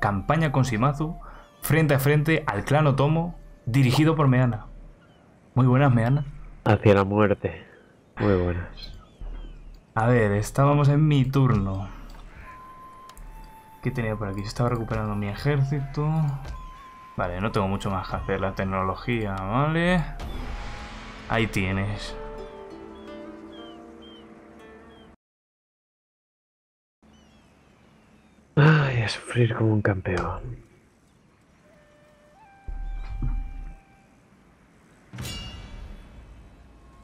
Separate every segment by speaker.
Speaker 1: Campaña con Shimazu, frente a frente al clan Otomo, dirigido por Meana. Muy buenas, Meana.
Speaker 2: Hacia la muerte. Muy buenas.
Speaker 1: A ver, estábamos en mi turno. ¿Qué tenía por aquí? Estaba recuperando mi ejército. Vale, no tengo mucho más que hacer. La tecnología, ¿vale? Ahí tienes.
Speaker 2: A sufrir como un campeón.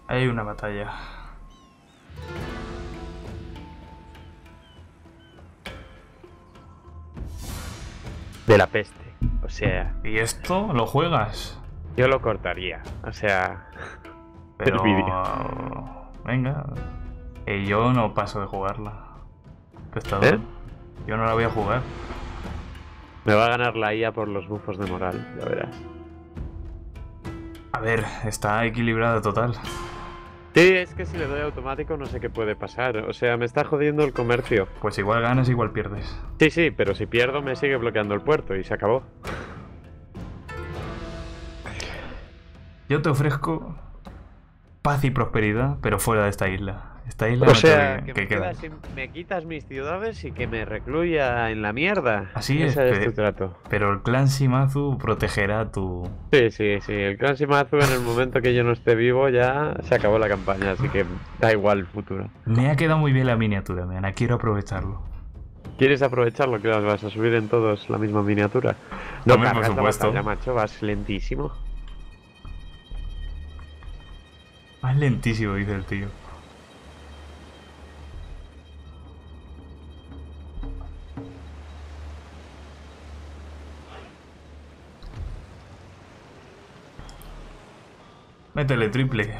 Speaker 1: Hay una batalla.
Speaker 2: De la peste. O sea,
Speaker 1: ¿Y esto lo juegas?
Speaker 2: yo lo cortaría. O sea,
Speaker 1: Pero... Venga. Eh, yo no paso de jugarla.
Speaker 2: ¿Eh?
Speaker 1: Yo no la voy a jugar.
Speaker 2: me va a ganar la IA por los bufos de moral, ya verás.
Speaker 1: A ver, está equilibrada total.
Speaker 2: Sí, es que si le doy automático no sé qué puede pasar. O sea, me está jodiendo el comercio.
Speaker 1: Pues igual ganas, igual pierdes.
Speaker 2: Sí, sí, pero si pierdo me sigue bloqueando el puerto y se acabó.
Speaker 1: Yo te ofrezco paz y prosperidad, pero fuera de esta isla. Esta isla
Speaker 2: O
Speaker 1: no
Speaker 2: sea, que,
Speaker 1: que
Speaker 2: me,
Speaker 1: queda.
Speaker 2: quedas sin- me quitas mis ciudades y que me recluya en la mierda.
Speaker 1: Así es,
Speaker 2: Ese es
Speaker 1: pe-
Speaker 2: tu trato.
Speaker 1: Pero el clan Shimazu protegerá tu...
Speaker 2: Sí, sí, sí. El clan Shimazu en el momento que yo no esté vivo ya se acabó la campaña, así que da igual el futuro.
Speaker 1: Me ha quedado muy bien la miniatura, Meana. Quiero aprovecharlo.
Speaker 2: ¿Quieres aprovecharlo que las vas a subir en todos la misma miniatura? No,
Speaker 1: Hombre, por
Speaker 2: la
Speaker 1: supuesto.
Speaker 2: batalla, macho, vas lentísimo.
Speaker 1: Más lentísimo, dice el tío. Métele triple.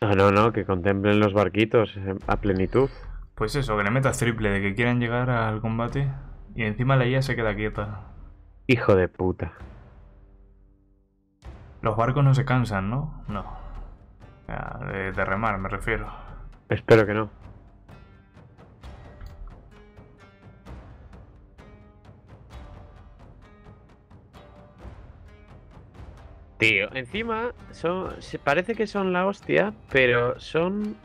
Speaker 2: No, no, no, que contemplen los barquitos eh, a plenitud.
Speaker 1: Pues eso, que le metas triple, de que quieran llegar al combate. Y encima la IA se queda quieta.
Speaker 2: Hijo de puta.
Speaker 1: Los barcos no se cansan, ¿no? No. De, de remar, me refiero.
Speaker 2: Espero que no. Tío, encima son, se parece que son la hostia, pero son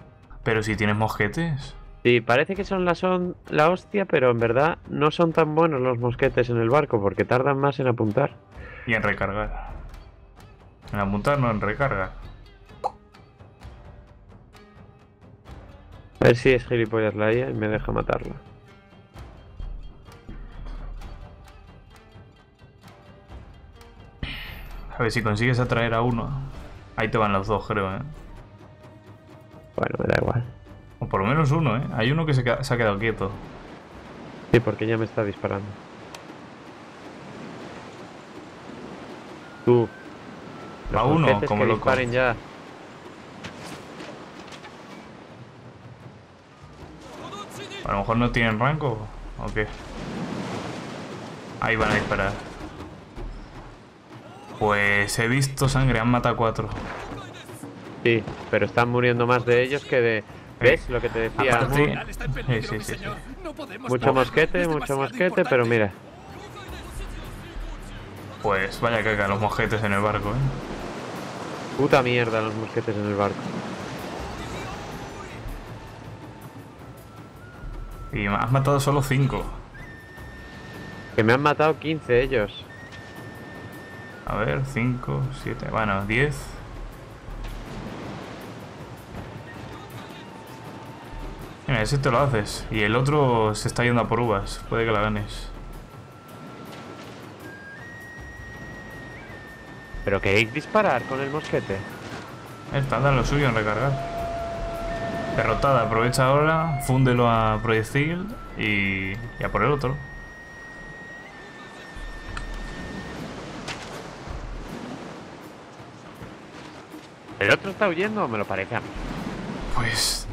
Speaker 1: Pero si tienes mosquetes.
Speaker 2: Sí, parece que son la, son la hostia, pero en verdad no son tan buenos los mosquetes en el barco porque tardan más en apuntar.
Speaker 1: Y en recargar. En apuntar, no en recarga.
Speaker 2: A ver si es gilipollas la IA y me deja matarla.
Speaker 1: A ver si consigues atraer a uno. Ahí te van los dos, creo, ¿eh?
Speaker 2: Bueno, me da igual.
Speaker 1: O por lo menos uno, ¿eh? Hay uno que se, ha quedado quieto.
Speaker 2: Sí, porque ya me está disparando. Tú. Los
Speaker 1: uno, como
Speaker 2: que
Speaker 1: loco.
Speaker 2: ya.
Speaker 1: A lo mejor no tienen rango. ¿O qué? Ahí van a disparar. Pues he visto sangre, han matado cuatro.
Speaker 2: Sí, pero están muriendo más de ellos que de... ¿Ves lo que te decía?
Speaker 1: Aparte- Sí, sí, sí,
Speaker 2: Mucho mosquete, mucho mosquete, pero mira.
Speaker 1: Pues vaya caca, los mosquetes en el barco, ¿eh?
Speaker 2: Puta mierda los mosquetes en el barco.
Speaker 1: Y has matado solo cinco.
Speaker 2: Que me han matado 15 ellos.
Speaker 1: A ver, cinco, siete, bueno, diez. Mira, ese te lo haces. Y el otro se está yendo a por uvas. Puede que la ganes.
Speaker 2: ¿Pero queréis disparar con el mosquete?
Speaker 1: Está, dan lo suyo en recargar. Derrotada, aprovecha ahora, fúndelo a proyectil y, y a por el otro.
Speaker 2: ¿El otro está huyendo o me lo parece a mí?
Speaker 1: Pues.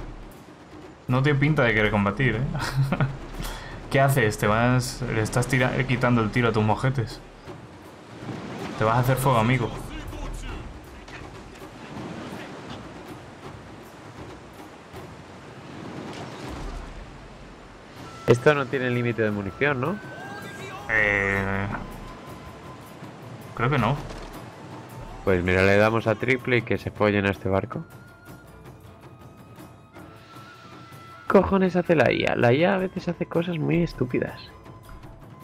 Speaker 1: No tiene pinta de querer combatir, ¿eh? ¿Qué haces? Te vas. Le estás tira- quitando el tiro a tus mojetes. Te vas a hacer fuego, amigo.
Speaker 2: Esto no tiene límite de munición, ¿no?
Speaker 1: Eh... Creo que no.
Speaker 2: Pues mira, le damos a triple y que se follen a este barco. cojones hace la IA? La IA a veces hace cosas muy estúpidas.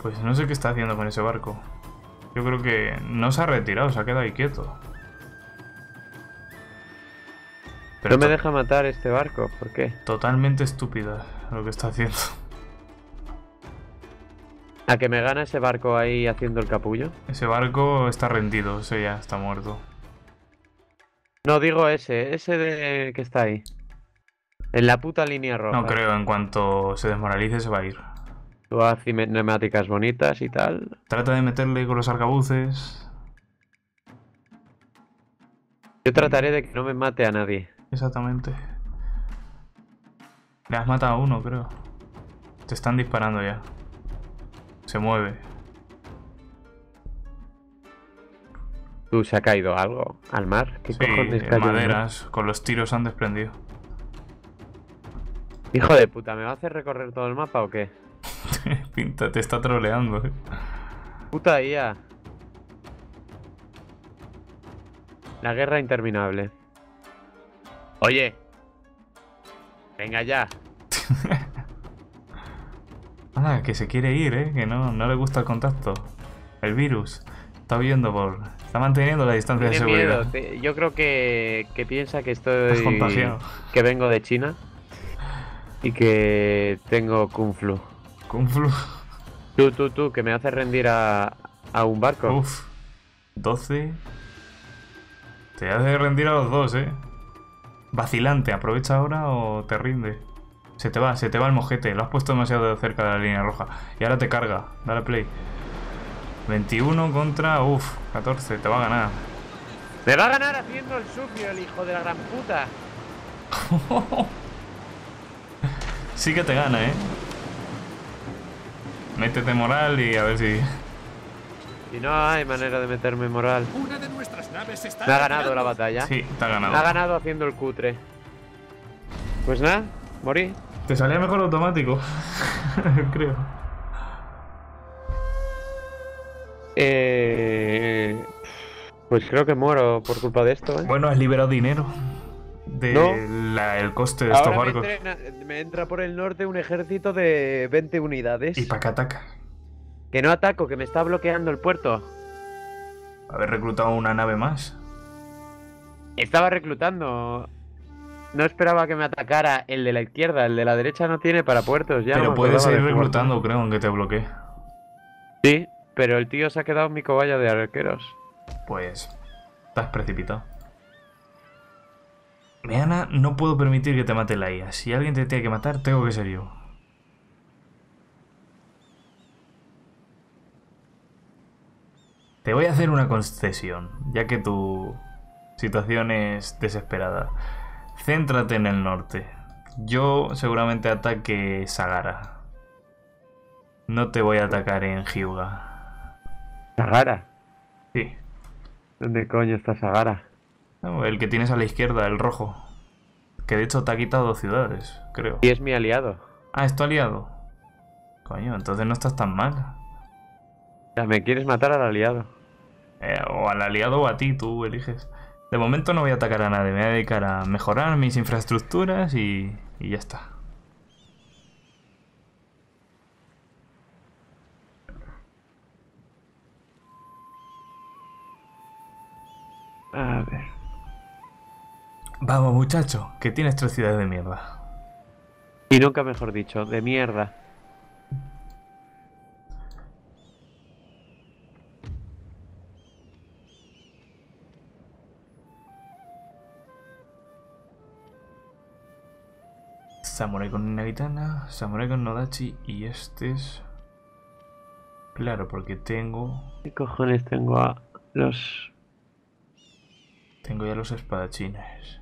Speaker 1: Pues no sé qué está haciendo con ese barco. Yo creo que no se ha retirado, se ha quedado ahí quieto.
Speaker 2: no me deja matar este barco, ¿por qué?
Speaker 1: Totalmente estúpida lo que está haciendo.
Speaker 2: ¿A que me gana ese barco ahí haciendo el capullo?
Speaker 1: Ese barco está rendido, ese ya está muerto.
Speaker 2: No, digo ese, ese de que está ahí. En la puta línea roja.
Speaker 1: No creo, en cuanto se desmoralice se va a ir.
Speaker 2: Tú haz cinemáticas bonitas y tal.
Speaker 1: Trata de meterle con los arcabuces.
Speaker 2: Yo trataré de que no me mate a nadie.
Speaker 1: Exactamente. Le has matado a uno, creo. Te están disparando ya. Se mueve.
Speaker 2: ¿Tú se ha caído algo al mar?
Speaker 1: ¿Qué cojones maderas, con los tiros han desprendido.
Speaker 2: Hijo de puta, ¿me va a hacer recorrer todo el mapa o qué?
Speaker 1: Pinta, te está troleando, eh.
Speaker 2: Puta IA. La guerra interminable. Oye. Venga ya.
Speaker 1: Que se quiere ir, ¿eh? Que no, no le gusta el contacto. El virus. Está huyendo por... Está manteniendo la distancia de seguridad.
Speaker 2: Miedo. Yo creo que, que piensa que estoy... contagiado. Que vengo de China. Y que tengo Kung Flu.
Speaker 1: Kung Flu.
Speaker 2: Tú, tú, tú, que me hace rendir a, a un barco.
Speaker 1: Uf. 12. Te hace rendir a los dos, ¿eh? Vacilante, ¿aprovecha ahora o te rinde? Se te va, se te va el mojete. Lo has puesto demasiado cerca de la línea roja. Y ahora te carga. Dale play. 21 contra... Uf, 14. Te va a ganar.
Speaker 2: Me va a ganar haciendo el sucio, el hijo de la gran puta.
Speaker 1: sí que te gana, ¿eh? Métete moral y a ver si...
Speaker 2: Y no hay manera de meterme moral. Una de nuestras naves está Me ha ganado la batalla.
Speaker 1: Sí, te ha ganado.
Speaker 2: Me ha ganado haciendo el cutre. Pues nada, morí.
Speaker 1: Te salía mejor automático, creo.
Speaker 2: Eh, pues creo que muero por culpa de esto. ¿eh?
Speaker 1: Bueno, has liberado dinero del coste de estos barcos.
Speaker 2: Me, entra por el norte un ejército de 20 unidades.
Speaker 1: ¿Y para qué ataca?
Speaker 2: Que no ataco, que me está bloqueando el puerto.
Speaker 1: Haber reclutado una nave más.
Speaker 2: Estaba reclutando. No esperaba que me atacara el de la izquierda, el de la derecha no tiene para puertos ya.
Speaker 1: Pero puedes seguir reclutando, creo, aunque te bloquee.
Speaker 2: Sí, pero el tío se ha quedado en mi cobaya de arqueros.
Speaker 1: Pues. Estás precipitado. Meana, no puedo permitir que te mate la IA. Si alguien te tiene que matar, tengo que ser yo. Te voy a hacer una concesión, ya que tu situación es desesperada. Céntrate en el norte. Yo seguramente ataque Sagara. No te voy a atacar en Hyuga.
Speaker 2: ¿Sagara?
Speaker 1: Sí.
Speaker 2: ¿Dónde coño está Sagara?
Speaker 1: el que tienes a la izquierda, el rojo. Que de hecho te ha quitado dos ciudades, creo.
Speaker 2: Y es mi aliado.
Speaker 1: Ah, es tu aliado. Coño, entonces no estás tan mal.
Speaker 2: Ya, me quieres matar al aliado.
Speaker 1: Eh, o al aliado o a ti, tú eliges. De momento no voy a atacar a nadie, me voy a dedicar a mejorar mis infraestructuras y, y ya está.
Speaker 2: A ver.
Speaker 1: Vamos, muchacho, que tienes tres ciudades de mierda.
Speaker 2: Y nunca mejor dicho, de mierda.
Speaker 1: Samurai con Nagitana, Samurai con Nodachi y este es... Claro, porque tengo...
Speaker 2: ¿Qué cojones tengo a los...
Speaker 1: Tengo ya los espadachines.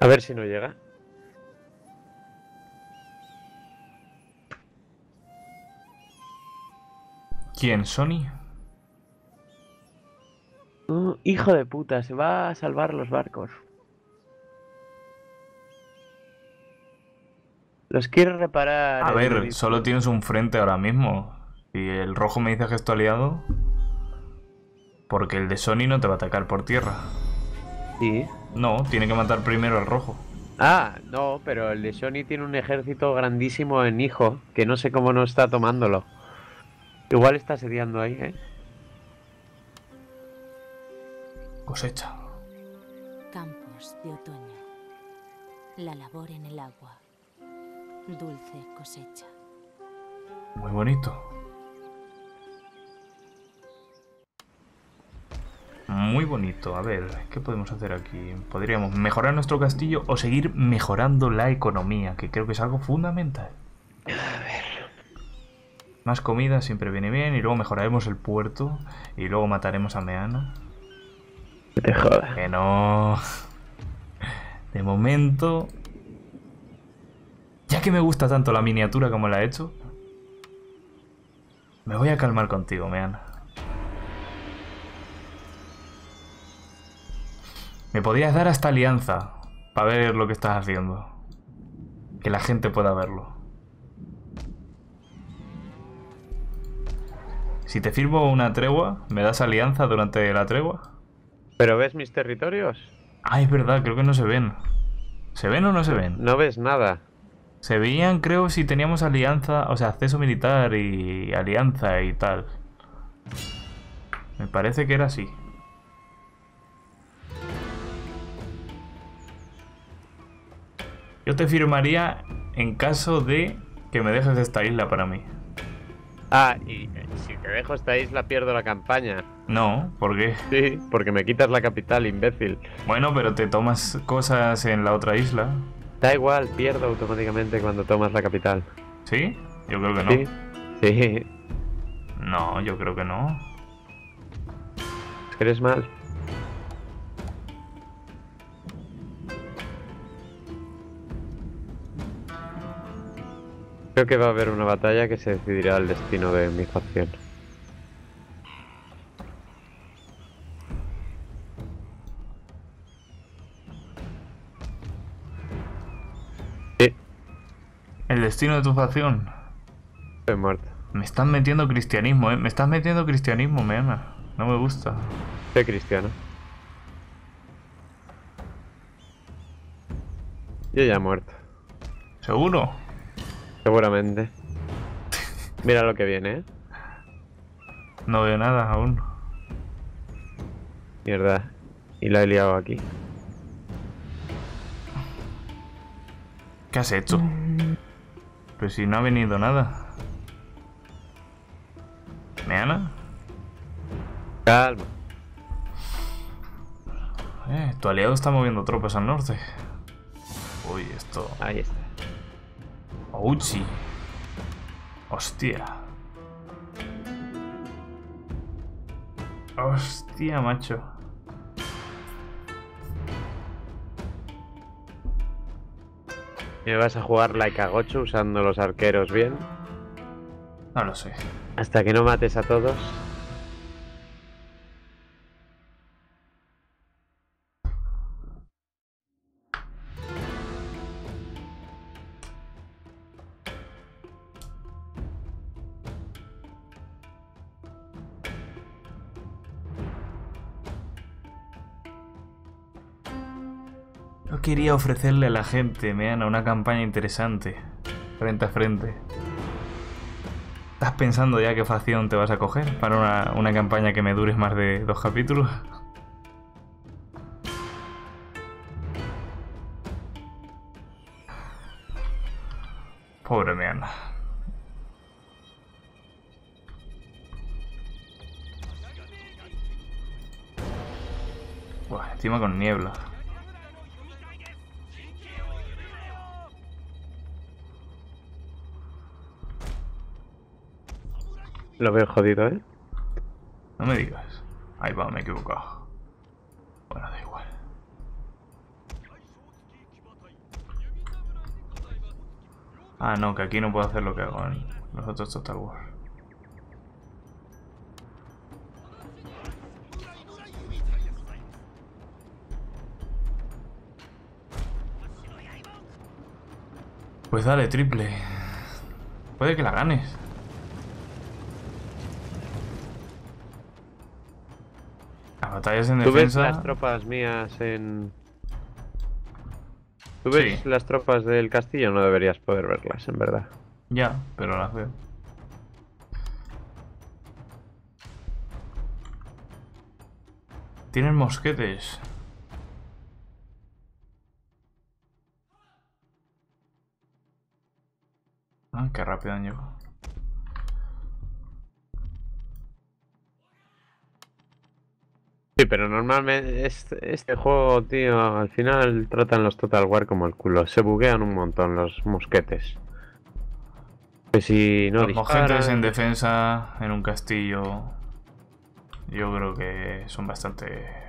Speaker 2: A ver si no llega.
Speaker 1: ¿Quién? ¿Sony?
Speaker 2: Hijo de puta, se va a salvar los barcos. Los quiero reparar.
Speaker 1: A
Speaker 2: en
Speaker 1: ver, solo tienes un frente ahora mismo. Y el rojo me dice que es tu aliado. Porque el de Sony no te va a atacar por tierra.
Speaker 2: Sí.
Speaker 1: No, tiene que matar primero al rojo.
Speaker 2: Ah, no, pero el de Sony tiene un ejército grandísimo en hijo, que no sé cómo no está tomándolo. Igual está asediando ahí, ¿eh?
Speaker 1: Cosecha.
Speaker 3: Campos de otoño. La labor en el agua. Dulce cosecha.
Speaker 1: Muy bonito. Muy bonito. A ver, ¿qué podemos hacer aquí? Podríamos mejorar nuestro castillo o seguir mejorando la economía, que creo que es algo fundamental. A ver. Más comida siempre viene bien y luego mejoraremos el puerto y luego mataremos a Meana.
Speaker 2: Que te joda.
Speaker 1: Que no. De momento. Ya que me gusta tanto la miniatura como la he hecho. Me voy a calmar contigo, Meana. Me podías dar hasta alianza para ver lo que estás haciendo. Que la gente pueda verlo. Si te firmo una tregua, ¿me das alianza durante la tregua?
Speaker 2: ¿Pero ves mis territorios?
Speaker 1: Ah, es verdad, creo que no se ven. ¿Se ven o no se ven?
Speaker 2: No ves nada.
Speaker 1: Se veían, creo, si teníamos alianza, o sea, acceso militar y alianza y tal. Me parece que era así. Yo te firmaría en caso de que me dejes esta isla para mí.
Speaker 2: Ah, y si te dejo esta isla pierdo la campaña.
Speaker 1: No, ¿por qué?
Speaker 2: Sí, porque me quitas la capital, imbécil.
Speaker 1: Bueno, pero te tomas cosas en la otra isla.
Speaker 2: Da igual, pierdo automáticamente cuando tomas la capital.
Speaker 1: ¿Sí? Yo creo que no.
Speaker 2: Sí. Sí.
Speaker 1: No, yo creo que no.
Speaker 2: Es que eres mal. Creo que va a haber una batalla que se decidirá el destino de mi facción. Sí,
Speaker 1: El destino de tu facción.
Speaker 2: estoy muerto.
Speaker 1: Me estás metiendo cristianismo, ¿eh? Me estás metiendo cristianismo, Meana. No me gusta.
Speaker 2: Soy cristiano. Yo ya muerto.
Speaker 1: ¿Seguro?
Speaker 2: Seguramente. Mira lo que viene, ¿eh?
Speaker 1: No veo nada aún.
Speaker 2: Mierda. Y la he liado aquí.
Speaker 1: ¿Qué has hecho? Pero si no ha venido nada. ¿Meana?
Speaker 2: Calma.
Speaker 1: Eh, tu aliado está moviendo tropas al norte. Uy, esto...
Speaker 2: Ahí está.
Speaker 1: Ouchi. Hostia. Hostia, macho.
Speaker 2: ¿Me vas a jugar like a Gochu usando los arqueros bien?
Speaker 1: No lo sé.
Speaker 2: Hasta que no mates a todos.
Speaker 1: Ofrecerle a la gente, Meana, una campaña interesante. Frente a frente. ¿Estás pensando ya qué facción te vas a coger para una, una campaña que me dure más de dos capítulos? Pobre Meana. Buah, encima con niebla.
Speaker 2: Lo veo jodido, ¿eh?
Speaker 1: No me digas. Ahí va, me he equivocado. Bueno, da igual. Ah, no, que aquí no puedo hacer lo que hago en los otros Total War. Pues dale, triple. Puede que la ganes. Batallas en
Speaker 2: ¿Tú ves
Speaker 1: defensa...
Speaker 2: las tropas mías en... ¿Tú ves
Speaker 1: Sí.
Speaker 2: las tropas del castillo? No deberías poder verlas, en verdad.
Speaker 1: Ya, pero las veo. Tienen mosquetes. Ah, qué rápido han llegado.
Speaker 2: Sí, pero normalmente este, este juego, tío, al final tratan los Total War como el culo. Se buguean un montón los mosquetes. Que si no
Speaker 1: Los mosquetes en
Speaker 2: disparan...
Speaker 1: defensa en un castillo. Yo creo que son bastante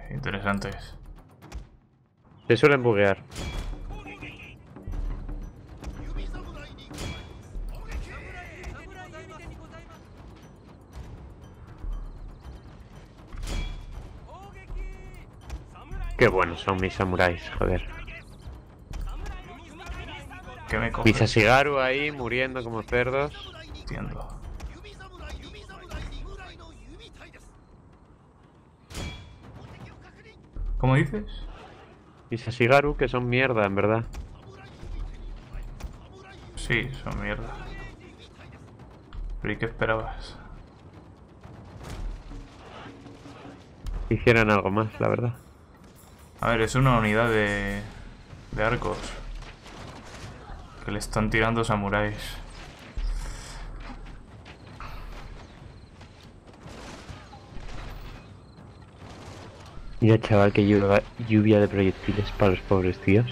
Speaker 1: interesantes.
Speaker 2: Se suelen buguear. Qué buenos son mis samuráis, joder.
Speaker 1: ¿Qué me coges?
Speaker 2: Mis Ashigaru ahí muriendo como cerdos.
Speaker 1: Entiendo. ¿Cómo dices?
Speaker 2: Mis Ashigaru que son mierda, en verdad.
Speaker 1: Sí, son mierda. ¿Pero y qué esperabas?
Speaker 2: Hicieran algo más, la verdad.
Speaker 1: A ver, es una unidad de, de arcos. Que le están tirando samuráis.
Speaker 2: Mira, chaval, que lluvia, lluvia de proyectiles para los pobres tíos.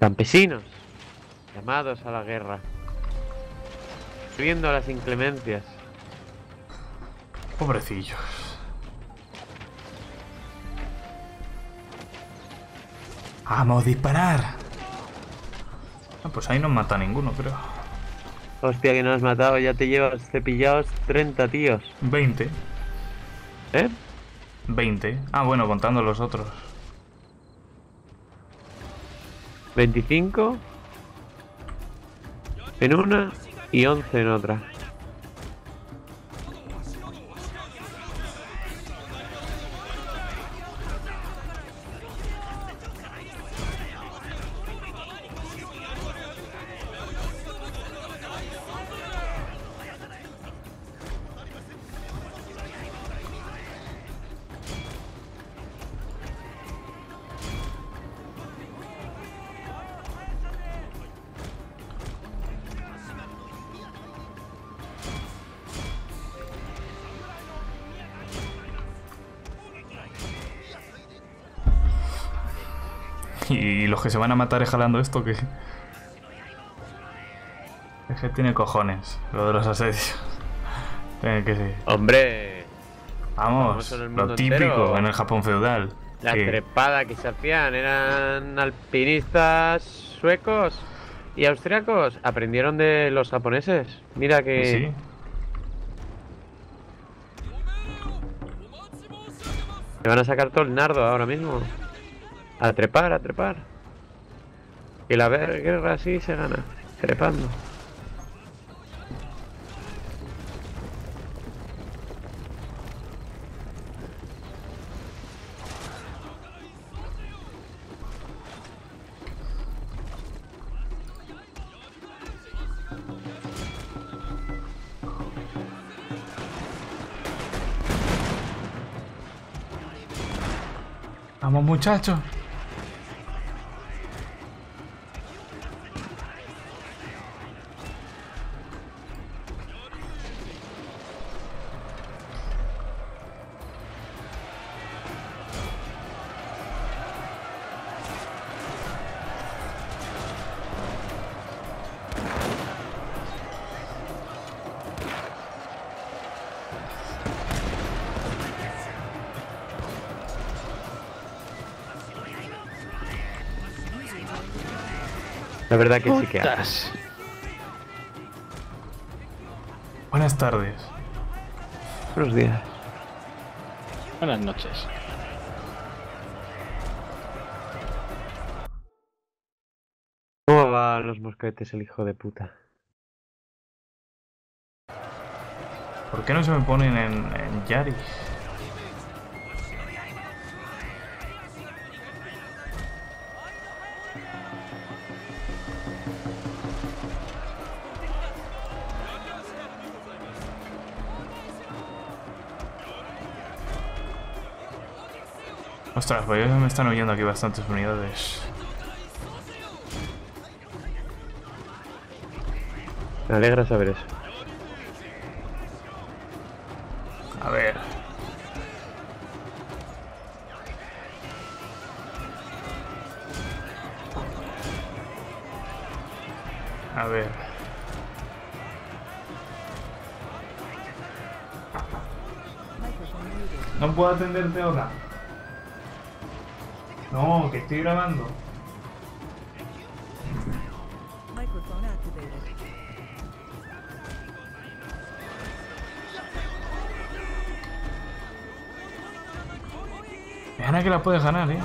Speaker 2: Campesinos, llamados a la guerra. Subiendo a las inclemencias.
Speaker 1: Pobrecillos. ¡Vamos, disparar! Ah, pues ahí no mata a ninguno, creo.
Speaker 2: Hostia, que no has matado, ya te llevas cepillados 30 tíos.
Speaker 1: 20.
Speaker 2: ¿Eh?
Speaker 1: 20. Ah, bueno, contando los otros.
Speaker 2: 25 en una y 11 en otra.
Speaker 1: Se van a matar jalando esto, que. Es que tiene cojones, lo de los asedios. Tiene que ser.
Speaker 2: Hombre,
Speaker 1: Vamos,
Speaker 2: Famoso en el
Speaker 1: lo típico
Speaker 2: entero.
Speaker 1: en el Japón feudal.
Speaker 2: la
Speaker 1: que-
Speaker 2: trepada que se hacían eran alpinistas suecos y austriacos. Aprendieron de los japoneses. Mira que...
Speaker 1: Sí.
Speaker 2: Me van a sacar todo el nardo ahora mismo. A trepar, a trepar. Que la guerra así se gana. Trepando.
Speaker 1: Vamos, muchachos.
Speaker 2: Verdad que sí que hace.
Speaker 4: Putas.
Speaker 1: Buenas tardes.
Speaker 2: Buenos días.
Speaker 4: Buenas noches.
Speaker 2: ¿Cómo va los mosquetes el hijo de puta?
Speaker 1: ¿Por qué no se me ponen en, en Yaris? Ostras, pues me están huyendo aquí bastantes unidades.
Speaker 2: Me alegra saber eso.
Speaker 1: A ver. A ver. No puedo atenderte ahora. Estoy grabando. Gana que la puedes ganar, eh.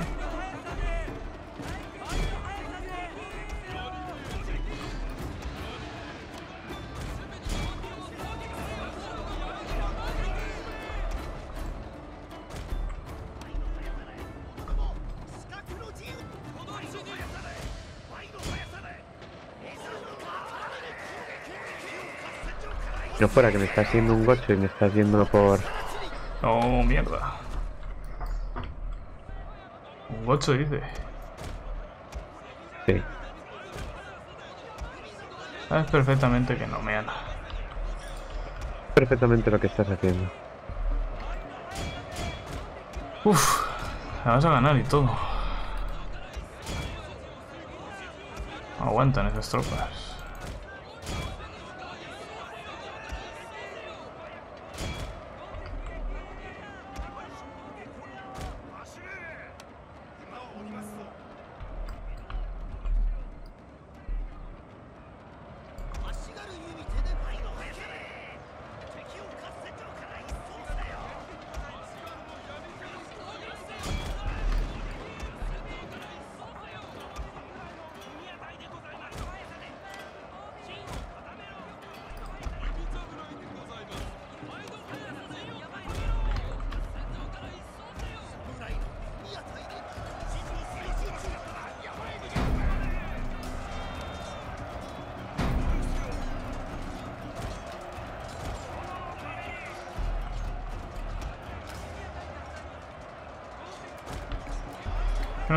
Speaker 2: Fuera que me estás haciendo un gocho y me estás yendo por...
Speaker 1: Oh, mierda. Un 8 dice.
Speaker 2: Sí.
Speaker 1: Sabes perfectamente que no me gana.
Speaker 2: Perfectamente lo que estás haciendo.
Speaker 1: Uf, la vas a ganar y todo. Aguantan esas tropas.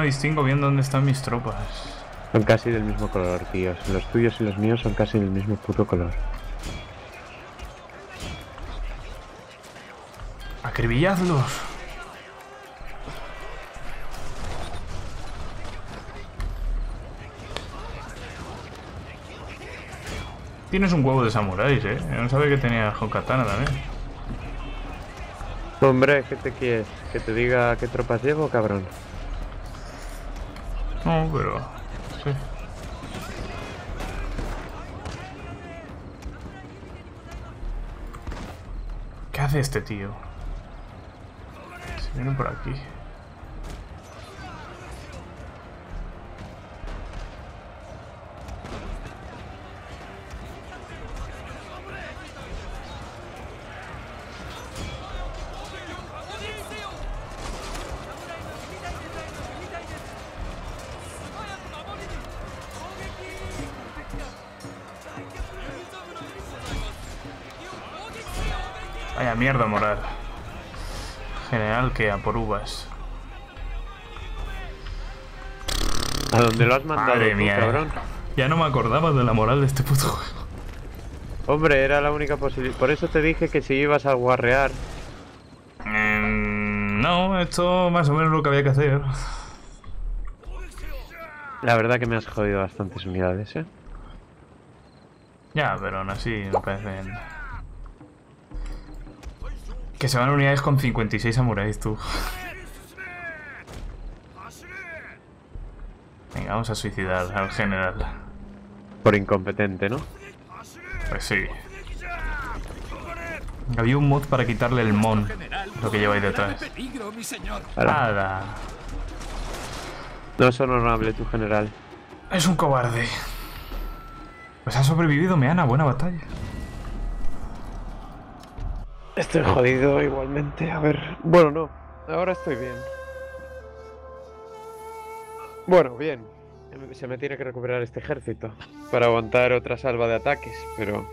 Speaker 1: Distingo bien dónde están mis tropas.
Speaker 2: Son casi del mismo color, tíos. Los tuyos y los míos son casi del mismo puto color.
Speaker 1: Acribilladlos. Tienes un huevo de samuráis, eh. No sabía que tenía Hokatana también.
Speaker 2: Hombre, ¿qué te quieres? ¿Que te diga qué tropas llevo, cabrón?
Speaker 1: No, pero. Sí. ¿Qué hace este tío? Se viene por aquí. Mierda moral. General que a por uvas.
Speaker 2: ¿A dónde lo has mandado,
Speaker 1: Madre
Speaker 2: tú,
Speaker 1: mía.
Speaker 2: cabrón?
Speaker 1: Ya no me acordaba de la moral de este puto juego.
Speaker 2: Hombre, era la única posibilidad. Por eso te dije que si ibas a guarrear.
Speaker 1: Mm, no, esto más o menos lo que había que hacer.
Speaker 2: La verdad que me has jodido bastantes unidades, ¿eh?
Speaker 1: Ya, pero aún así me parecen... Que se van unidades con 56 samuráis, tú. Venga, vamos a suicidar al general.
Speaker 2: Por incompetente, ¿no?
Speaker 1: Pues sí. Había un mod para quitarle el mon, lo que lleva ahí detrás. Nada.
Speaker 2: No es honorable tu general.
Speaker 1: Es un cobarde. Pues ha sobrevivido Meana, buena batalla.
Speaker 2: Estoy jodido igualmente. A ver. Bueno, no. Ahora estoy bien. Bueno, bien. Se me tiene que recuperar este ejército para aguantar otra salva de ataques, pero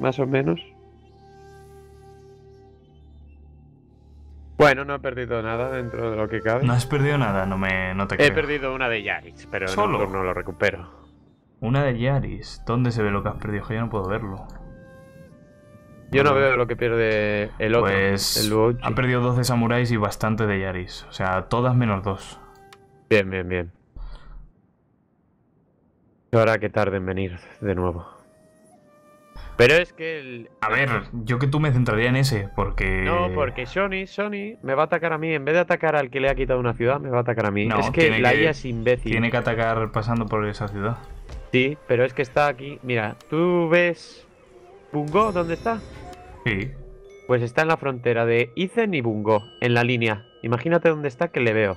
Speaker 2: más o menos. Bueno, no he perdido nada dentro de lo que cabe.
Speaker 1: No has perdido nada, no me no te
Speaker 2: He
Speaker 1: creo.
Speaker 2: perdido una de Yaris, pero
Speaker 1: ¿Solo?
Speaker 2: turno lo recupero.
Speaker 1: Una de Yaris. ¿Dónde se ve lo que has perdido? Yo no puedo verlo.
Speaker 2: Yo no veo lo que pierde el otro,
Speaker 1: Pues
Speaker 2: el
Speaker 1: han perdido 12 samuráis y bastante de Yaris. O sea, todas menos dos.
Speaker 2: Bien, bien, bien. Ahora que tarde en venir de nuevo. Pero es que el...
Speaker 1: A ver, yo que tú me centraría en ese, porque...
Speaker 2: No, porque Sony, Sony me va a atacar a mí. En vez de atacar al que le ha quitado una ciudad, me va a atacar a mí.
Speaker 1: No,
Speaker 2: es que la
Speaker 1: que-
Speaker 2: IA es imbécil.
Speaker 1: Tiene que atacar pasando por esa ciudad.
Speaker 2: Sí, pero es que está aquí. Mira, ¿tú ves Bungo? ¿Dónde está?
Speaker 1: Sí.
Speaker 2: Pues está en la frontera de Izen y Bungo, en la línea. Imagínate dónde está que le veo.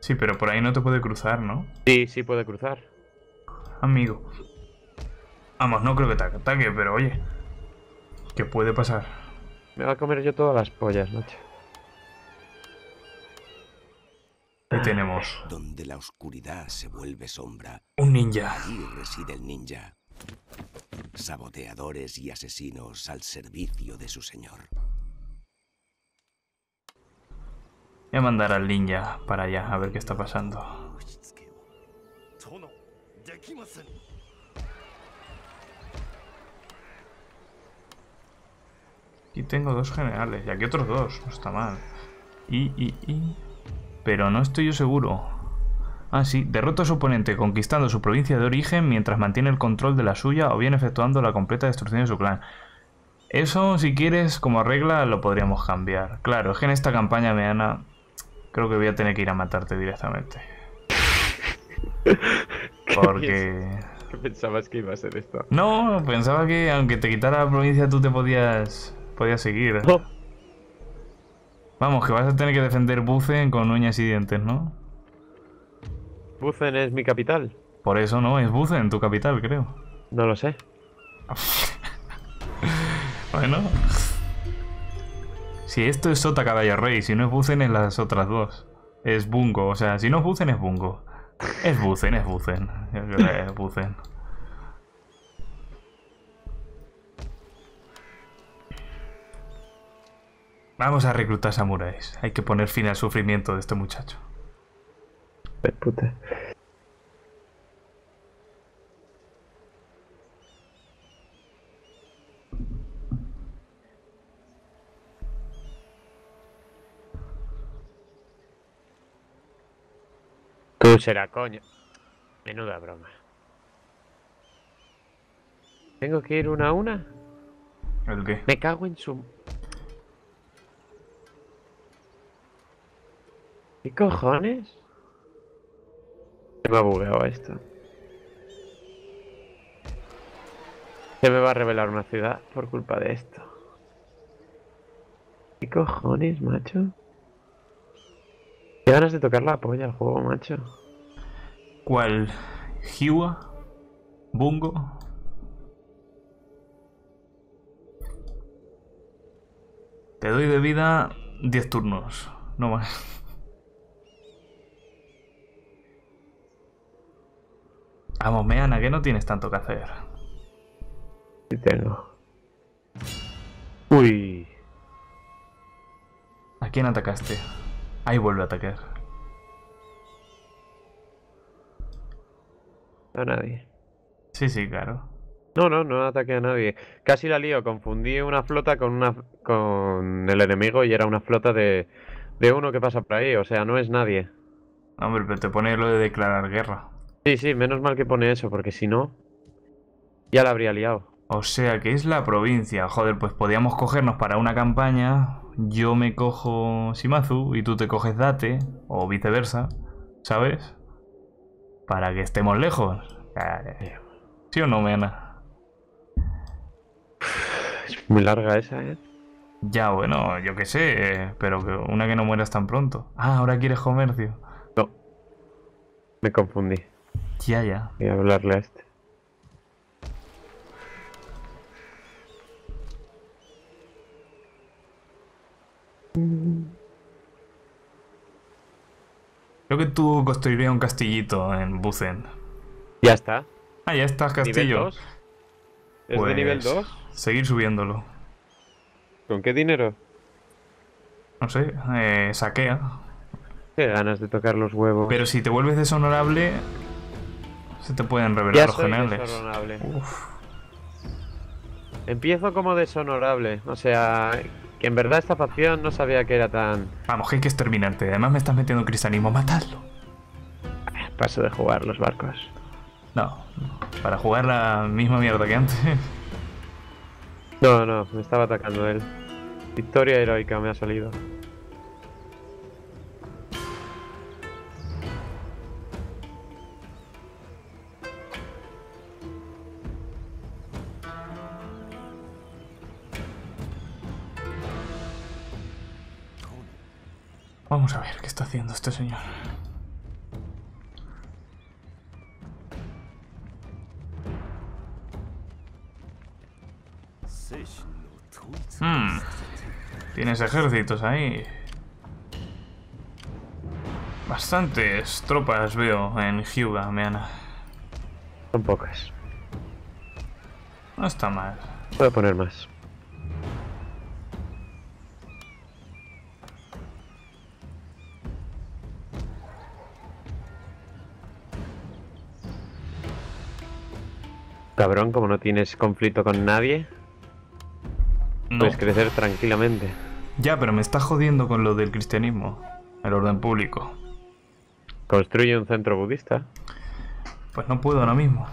Speaker 1: Sí, pero por ahí no te puede cruzar, ¿no?
Speaker 2: Sí, sí puede cruzar.
Speaker 1: Amigo. Vamos, no creo que te ataque, pero oye. ¿Qué puede pasar?
Speaker 2: Me va a comer yo todas las pollas, macho.
Speaker 1: Ahí tenemos
Speaker 5: Donde la oscuridad se vuelve sombra,
Speaker 1: un ninja.
Speaker 5: allí reside el ninja. Saboteadores y asesinos al servicio de su señor.
Speaker 1: Voy a mandar al ninja para allá a ver qué está pasando. Aquí tengo dos generales y aquí otros dos, no está mal. Y, y, y... Pero no estoy yo seguro. Ah, sí, derrota a su oponente conquistando su provincia de origen mientras mantiene el control de la suya o bien efectuando la completa destrucción de su clan. Eso, si quieres, como regla, lo podríamos cambiar. Claro, es que en esta campaña meana creo que voy a tener que ir a matarte directamente. Porque...
Speaker 2: ¿Qué pensabas que iba a ser esto?
Speaker 1: No, pensaba que aunque te quitara la provincia tú te podías, podías seguir.
Speaker 2: Oh,
Speaker 1: Vamos, que vas a tener que defender Bucen con uñas y dientes, ¿no?
Speaker 2: Buzen es mi capital.
Speaker 1: Por eso no, es Bucen, tu capital, creo.
Speaker 2: No lo sé.
Speaker 1: Bueno. Si esto es Sota Caballo Rey, si no es Bucen es las otras dos. Es Bungo, o sea, si no es Bucen es Bungo. Es Bucen, es Bucen. Que Es Bucen. Vamos a reclutar samuráis. Hay que poner fin al sufrimiento de este muchacho.
Speaker 2: Puta. Tú será coño. Menuda broma. ¿Tengo que ir una a una?
Speaker 1: ¿El qué?
Speaker 2: Me cago en su... ¿Qué cojones? Se me ha bugueado esto. Se me va a revelar una ciudad por culpa de esto. ¿Qué cojones, macho? Qué ganas de tocar la polla al juego, macho.
Speaker 1: ¿Cuál? ¿Hiwa? ¿Bungo? Te doy de vida 10 turnos, no más. Vamos, Meana, que no tienes tanto que hacer.
Speaker 2: Sí tengo. Uy.
Speaker 1: ¿A quién atacaste? Ahí vuelve a atacar.
Speaker 2: A nadie.
Speaker 1: Sí, sí, claro.
Speaker 2: No, no, no ataqué a nadie. Casi la lío, confundí una flota con una con el enemigo y era una flota de, de uno que pasa por ahí, o sea, no es nadie.
Speaker 1: Hombre, pero te pone lo de declarar guerra.
Speaker 2: Sí, sí, menos mal que pone eso, porque si no, ya la habría liado.
Speaker 1: O sea que es la provincia. Joder, pues podíamos cogernos para una campaña. Yo me cojo Shimazu y tú te coges Date, o viceversa, ¿sabes? Para que estemos lejos. Eh, ¿Sí o no, Meana?
Speaker 2: Es muy larga esa, ¿eh?
Speaker 1: Ya, bueno, yo qué sé, pero una que no mueras tan pronto. Ah, ahora quieres comercio.
Speaker 2: No. Me confundí.
Speaker 1: Ya, ya.
Speaker 2: Y hablarle a este.
Speaker 1: Creo que tú construirías un castillito en Buzen.
Speaker 2: Ya está.
Speaker 1: Ah, ya
Speaker 2: está,
Speaker 1: castillo.
Speaker 2: ¿Es
Speaker 1: pues,
Speaker 2: de nivel pues, 2?
Speaker 1: Seguir subiéndolo.
Speaker 2: ¿Con qué dinero?
Speaker 1: No sé, eh, saquea.
Speaker 2: Qué ganas de tocar los huevos.
Speaker 1: Pero si te vuelves deshonorable, se te pueden revelar los generales. Uf.
Speaker 2: Empiezo como deshonorable. O sea, que en verdad esta facción no sabía que era tan...
Speaker 1: Vamos, que exterminarte. Además me estás metiendo en cristianismo. Matadlo.
Speaker 2: Paso de jugar los barcos.
Speaker 1: No, para jugar la misma mierda que antes.
Speaker 2: No, no, me estaba atacando él. Victoria heroica me ha salido.
Speaker 1: Vamos a ver qué está haciendo este señor. Hmm. Tienes ejércitos ahí. Bastantes tropas veo en Hyuga, Meana.
Speaker 2: Son pocas.
Speaker 1: No está mal.
Speaker 2: Puedo poner más. Cabrón, como no tienes conflicto con nadie,
Speaker 1: No.
Speaker 2: puedes crecer tranquilamente.
Speaker 1: Ya, pero me está jodiendo con lo del cristianismo. El orden público.
Speaker 2: Construye un centro budista.
Speaker 1: Pues no puedo ahora mismo.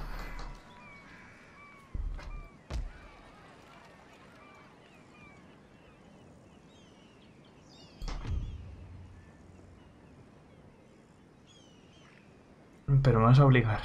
Speaker 1: Pero me vas a obligar.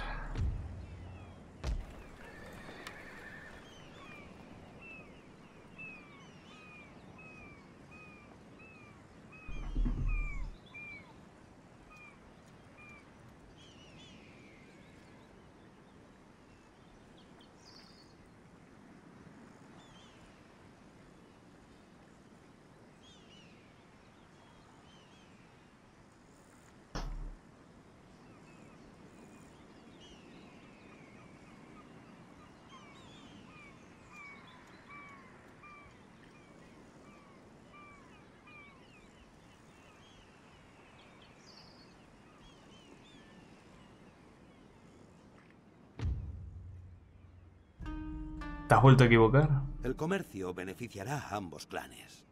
Speaker 1: ¿Te has vuelto a equivocar?
Speaker 5: El comercio beneficiará a ambos clanes.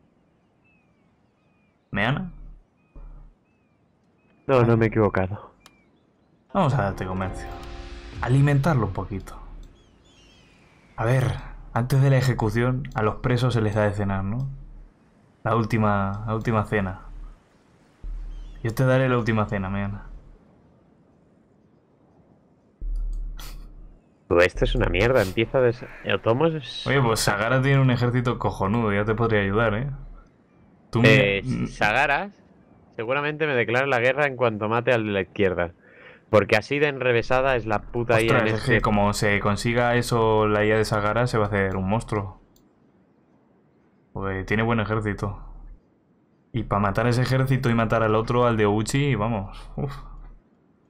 Speaker 1: ¿Meana?
Speaker 2: No, no me he equivocado.
Speaker 1: Vamos a darte comercio. Alimentarlo un poquito. A ver, antes de la ejecución, a los presos se les da de cenar, ¿no? La última, la última cena. Yo te daré la última cena, mañana.
Speaker 2: Todo esto es una mierda. Empieza de... Otomos es...
Speaker 1: Oye, pues Sagara tiene un ejército cojonudo, ya te podría ayudar, ¿eh? Tú
Speaker 2: Eh,
Speaker 1: me-
Speaker 2: Sagaras seguramente me declara la guerra en cuanto mate al de la izquierda. Porque así de enrevesada es la puta IA
Speaker 1: es
Speaker 2: este.
Speaker 1: que como se consiga eso, la IA de Sagara se va a hacer un monstruo. Porque tiene buen ejército. Y para matar ese ejército y matar al otro, al de Uchi, vamos. uf.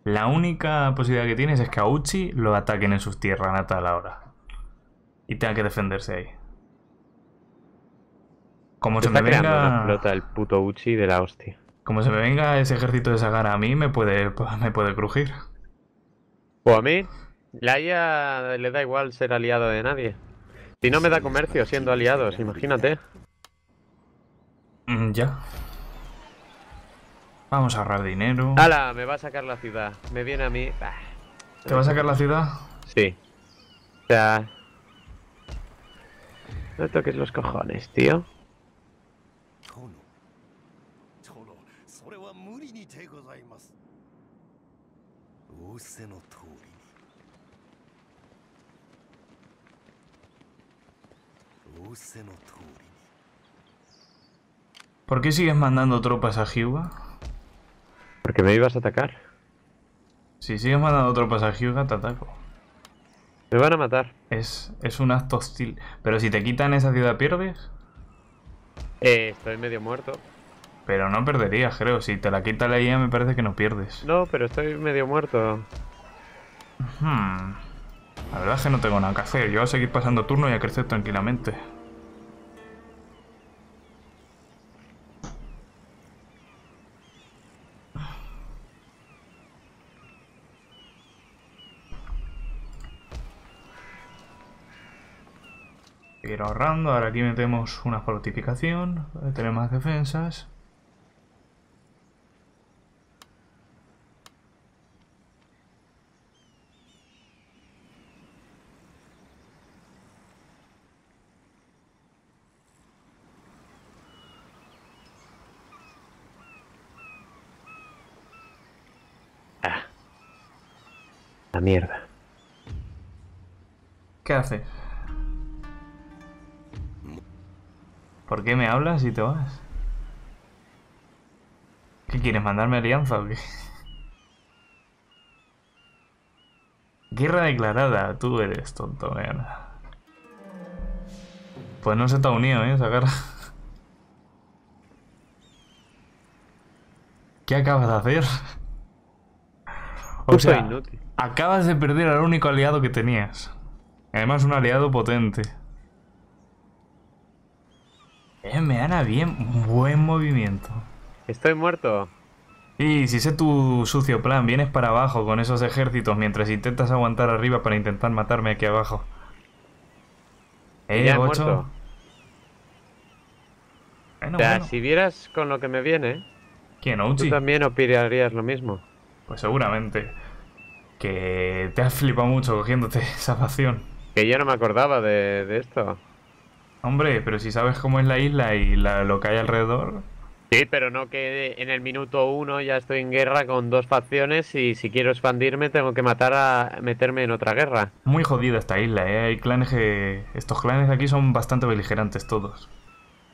Speaker 1: La única posibilidad que tienes es que a Uchi lo ataquen en sus tierras natal ahora. Y tenga que defenderse ahí. Como se me
Speaker 2: una
Speaker 1: venga.
Speaker 2: flota el puto Uchi de la hostia.
Speaker 1: Como se me venga ese ejército de Sagara a mí, me puede, me puede crujir.
Speaker 2: O a mí, la IA le da igual ser aliado de nadie. Si no me da comercio siendo aliados, imagínate.
Speaker 1: Mm, ya. Vamos a ahorrar dinero.
Speaker 2: ¡Hala! Me va a sacar la ciudad. Me viene a mí.
Speaker 1: ¿Te va a sacar la ciudad?
Speaker 2: Sí. O. No toques los cojones, tío.
Speaker 1: ¿Por qué sigues mandando tropas a Hyuga?
Speaker 2: Porque me ibas a atacar.
Speaker 1: Si sigues mandando tropas a Hyuga, te ataco.
Speaker 2: Me van a matar.
Speaker 1: Es, es un acto hostil. Pero si te quitan esa ciudad, ¿pierdes?
Speaker 2: Eh, estoy medio muerto.
Speaker 1: Pero no perderías, creo. Si te la quita la IA me parece que no pierdes.
Speaker 2: No, pero estoy medio muerto.
Speaker 1: Hmm. La verdad es que no tengo nada que hacer. Yo voy a seguir pasando turno y a crecer tranquilamente. Seguir ahorrando. Ahora aquí metemos una fortificación. Más defensas.
Speaker 2: La mierda.
Speaker 1: ¿Qué haces? ¿Por qué me hablas y te vas? ¿Qué quieres? ¿Mandarme alianza o qué? Guerra declarada. Tú eres tonto, mierda. Pues no se te ha unido, ¿eh? Esa guerra. ¿Qué acabas de hacer? O sea, acabas de perder al único aliado que tenías. Además, un aliado potente. Eh, me gana bien. Buen movimiento.
Speaker 2: Estoy muerto.
Speaker 1: Y si sé tu sucio plan, vienes para abajo con esos ejércitos mientras intentas aguantar arriba para intentar matarme aquí abajo. Eh,
Speaker 2: ya muerto.
Speaker 1: Bueno,
Speaker 2: o sea,
Speaker 1: bueno.
Speaker 2: si vieras con lo que me viene,
Speaker 1: ¿Quién,
Speaker 2: tú
Speaker 1: Ouchi?
Speaker 2: también opinarías lo mismo.
Speaker 1: Pues seguramente. Que te has flipado mucho cogiéndote esa facción.
Speaker 2: Que yo no me acordaba de, de esto.
Speaker 1: Hombre, pero si sabes cómo es la isla y la- lo que hay alrededor,
Speaker 2: Sí, pero no que en el minuto uno ya estoy en guerra con dos facciones y si quiero expandirme tengo que matar a meterme en otra guerra.
Speaker 1: Muy jodida esta isla, ¿eh? Hay clanes que... Estos clanes aquí son bastante beligerantes todos.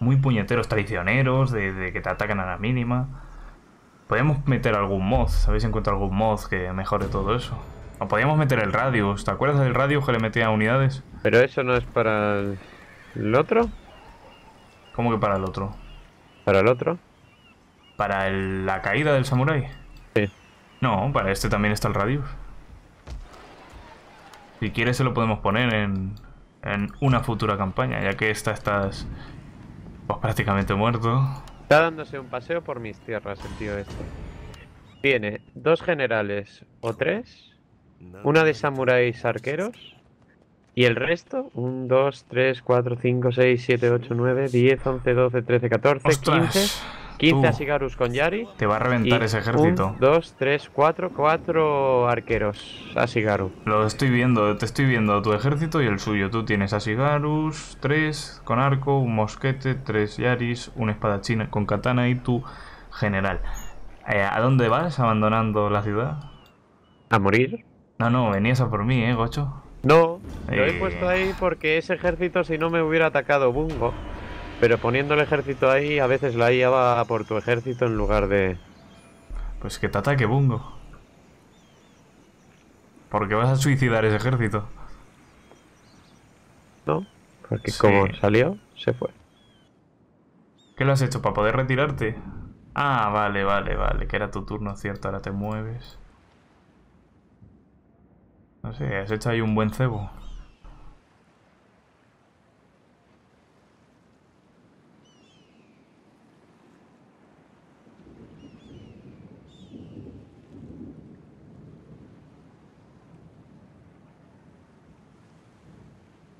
Speaker 1: Muy puñeteros, traicioneros, de, de que te atacan a la mínima. Podemos meter algún mod, ¿sabéis si encuentro algún mod que mejore todo eso? O podríamos meter el Radius, ¿te acuerdas del Radius que le metía a unidades?
Speaker 2: Pero eso no es para el, otro.
Speaker 1: ¿Cómo que para el otro?
Speaker 2: ¿Para el otro?
Speaker 1: ¿Para el- la caída del samurái?
Speaker 2: Sí.
Speaker 1: No, para este también está el Radius. Si quieres se lo podemos poner en, en una futura campaña, ya que esta estás pues prácticamente muerto.
Speaker 2: Está dándose un paseo por mis tierras el tío este. Tiene dos generales o tres, una de samuráis arqueros y el resto, 1, 2, 3, 4, 5, 6, 7, 8, 9, 10, 11, 12, 13, 14, 15,
Speaker 1: ¡Ostras!
Speaker 2: 15
Speaker 1: Tú,
Speaker 2: Asigarus con Yari.
Speaker 1: te va a reventar ese ejército.
Speaker 2: 1, 2, 3, 4, 4 arqueros Asigaru.
Speaker 1: Lo estoy viendo, te estoy viendo tu ejército y el suyo. Tú tienes Asigarus, 3 con arco, un mosquete, 3 Yaris, un espadachín con katana y tu general. Eh, ¿A dónde vas abandonando la ciudad?
Speaker 2: ¿A morir?
Speaker 1: No, no, venías a por mí, ¿eh, Gocho?
Speaker 2: No, lo he puesto ahí porque ese ejército si no me hubiera atacado Bungo. Pero poniendo el ejército ahí, a veces la IA va por tu ejército en lugar de...
Speaker 1: Pues que te ataque Bungo. Porque vas a suicidar ese ejército.
Speaker 2: ¿No? Porque
Speaker 1: Sí.
Speaker 2: como salió, se fue.
Speaker 1: ¿Qué lo has hecho? ¿Para poder retirarte? Ah, vale, vale, vale. Que era tu turno, cierto. Ahora te mueves. No sé, has hecho ahí un buen cebo.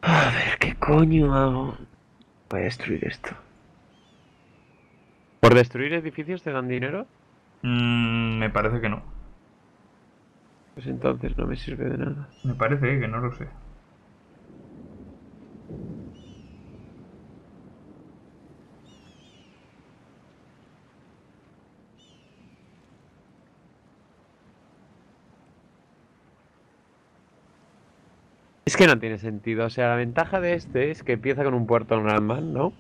Speaker 2: A ver, ¿qué coño hago? Voy a destruir esto. ¿Por destruir edificios te dan dinero?
Speaker 1: Mm, me parece que no.
Speaker 2: Pues entonces no me sirve de nada.
Speaker 1: Me parece que no lo sé.
Speaker 2: Es que no tiene sentido. O sea, la ventaja de este es que empieza con un puerto normal, ¿no?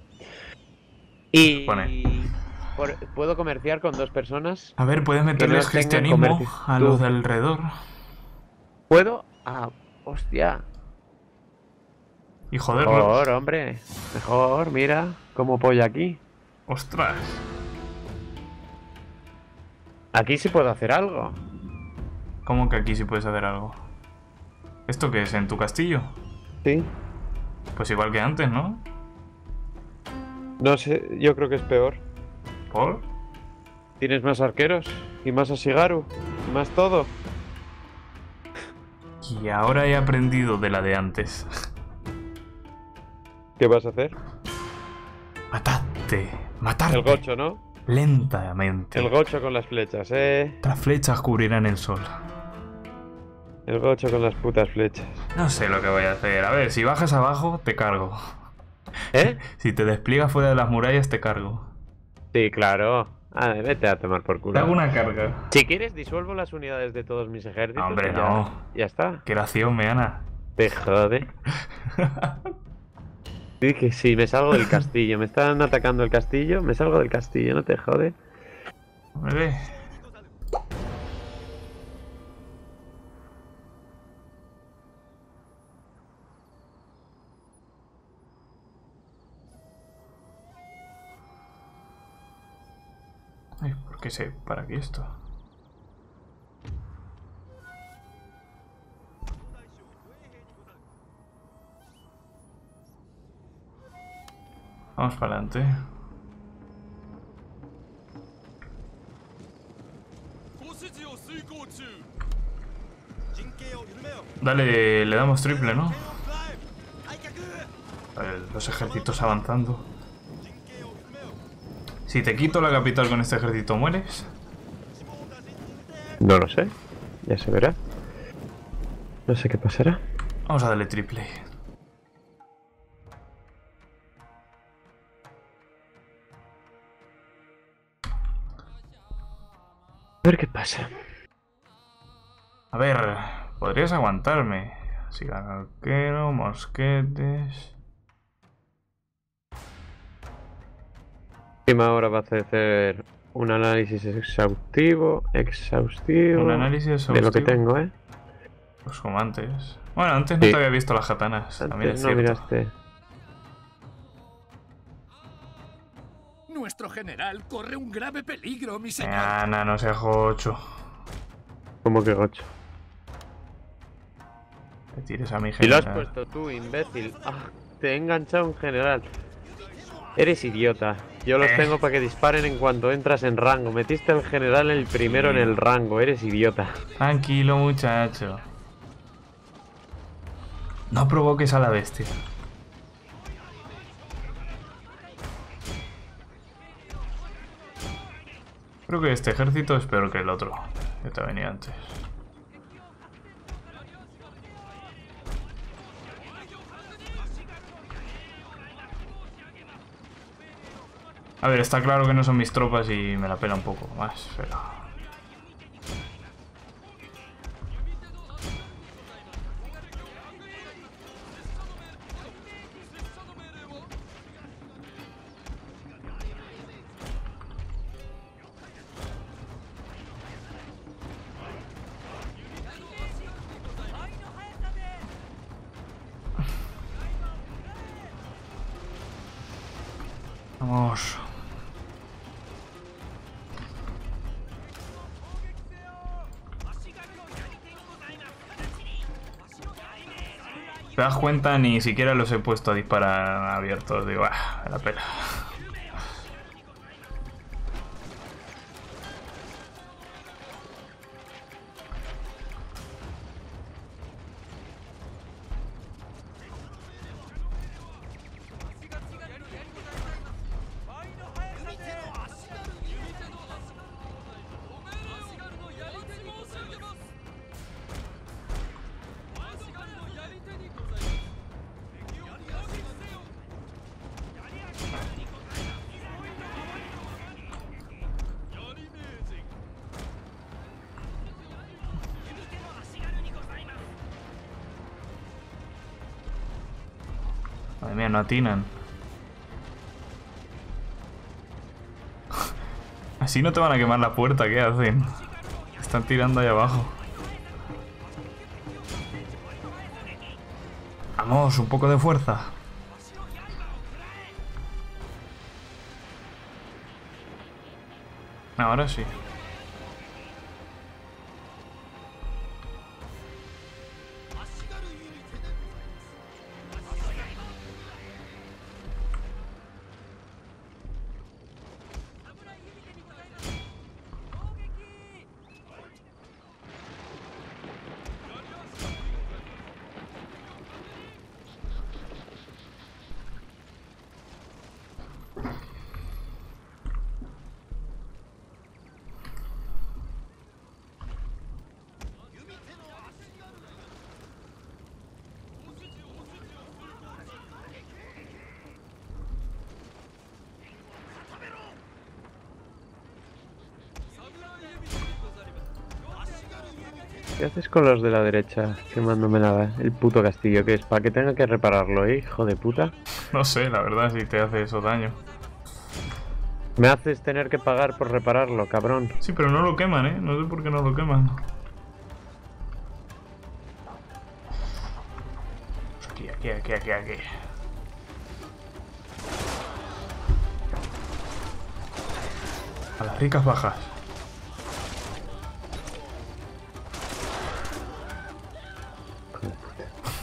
Speaker 2: Y. por- puedo comerciar con dos personas.
Speaker 1: A ver, puedes meterles
Speaker 2: tengan
Speaker 1: cristianismo a los de alrededor.
Speaker 2: Puedo. Ah, hostia.
Speaker 1: Y joderlos.
Speaker 2: Mejor, hombre. Mejor, mira cómo polla aquí.
Speaker 1: Ostras.
Speaker 2: Aquí sí puedo hacer algo.
Speaker 1: ¿Cómo que aquí sí puedes hacer algo? ¿Esto qué es? ¿En tu castillo?
Speaker 2: Sí.
Speaker 1: Pues igual que antes, ¿no?
Speaker 2: No sé, yo creo que es peor. Tienes más arqueros y más Ashigaru y más todo.
Speaker 1: Y ahora he aprendido de la de antes.
Speaker 2: ¿Qué vas a hacer?
Speaker 1: Matarte. Matarte.
Speaker 2: El gocho, ¿no?
Speaker 1: Lentamente.
Speaker 2: El gocho con las flechas, eh.
Speaker 1: Las flechas cubrirán el sol.
Speaker 2: El gocho con las putas flechas.
Speaker 1: No sé lo que voy a hacer. A ver, si bajas abajo, te cargo.
Speaker 2: ¿Eh?
Speaker 1: Si te despliegas fuera de las murallas, te cargo.
Speaker 2: Sí, claro. Ah, vete a tomar por
Speaker 1: Te
Speaker 2: culo.
Speaker 1: hago una carga.
Speaker 2: Si quieres, disuelvo las unidades de todos mis ejércitos.
Speaker 1: Hombre,
Speaker 2: ya,
Speaker 1: no.
Speaker 2: Ya está.
Speaker 1: Qué acción, Meana.
Speaker 2: Te jode. Sí, que sí, me salgo del castillo. Me están atacando el castillo. Me salgo del castillo, no te jode.
Speaker 1: Hombre. Ay, ¿por qué se para aquí esto? Vamos para adelante. Dale, le damos triple, ¿no? Vale, los ejércitos avanzando. Si te quito la capital con este ejército, ¿mueres?
Speaker 2: No lo sé. Ya se verá. No sé qué pasará.
Speaker 1: Vamos a darle triple.
Speaker 2: A ver qué pasa.
Speaker 1: A ver, podrías aguantarme. Así arquero, mosquetes.
Speaker 2: Encima ahora va a hacer un análisis exhaustivo, exhaustivo
Speaker 1: Un análisis
Speaker 2: de lo que
Speaker 1: exhaustivo.
Speaker 2: tengo, ¿eh?
Speaker 1: Los comantes. Bueno, antes no
Speaker 2: Sí.
Speaker 1: te había visto las jatanas. También
Speaker 2: Antes
Speaker 1: es
Speaker 2: no
Speaker 1: cierto.
Speaker 2: miraste.
Speaker 6: Nuestro general corre un grave peligro, mi señor.
Speaker 1: Ana, no seas jocho.
Speaker 2: ¿Cómo que gocho?
Speaker 1: Te tires a mi
Speaker 2: Y lo has
Speaker 1: general.
Speaker 2: puesto tú, imbécil. Ah, te he enganchado un general. Eres idiota. Yo los
Speaker 1: Eh.
Speaker 2: tengo para que disparen en cuanto entras en rango. Metiste al general el primero en el rango. Eres idiota.
Speaker 1: Tranquilo, muchacho. No provoques a la bestia. Creo que este ejército es peor que el otro, que te venía antes. A ver, está claro que no son mis tropas y me la pela un poco más, pero... Vamos. ¿Te das cuenta? Ni siquiera los he puesto a disparar abiertos. Digo, ah, la pela. Atinan. Así no te van a quemar la puerta, ¿qué hacen? Están tirando ahí abajo. Vamos, un poco de fuerza. Ahora sí.
Speaker 2: Con los de la derecha quemándome la, el puto castillo? ¿Qué es? ¿Para que tenga que repararlo, eh, hijo de puta?
Speaker 1: No sé, la verdad, si te hace eso daño.
Speaker 2: Me haces tener que pagar por repararlo, cabrón.
Speaker 1: Sí, pero no lo queman, ¿eh? No sé por qué no lo queman. Aquí, aquí, aquí, aquí, aquí. A las ricas bajas.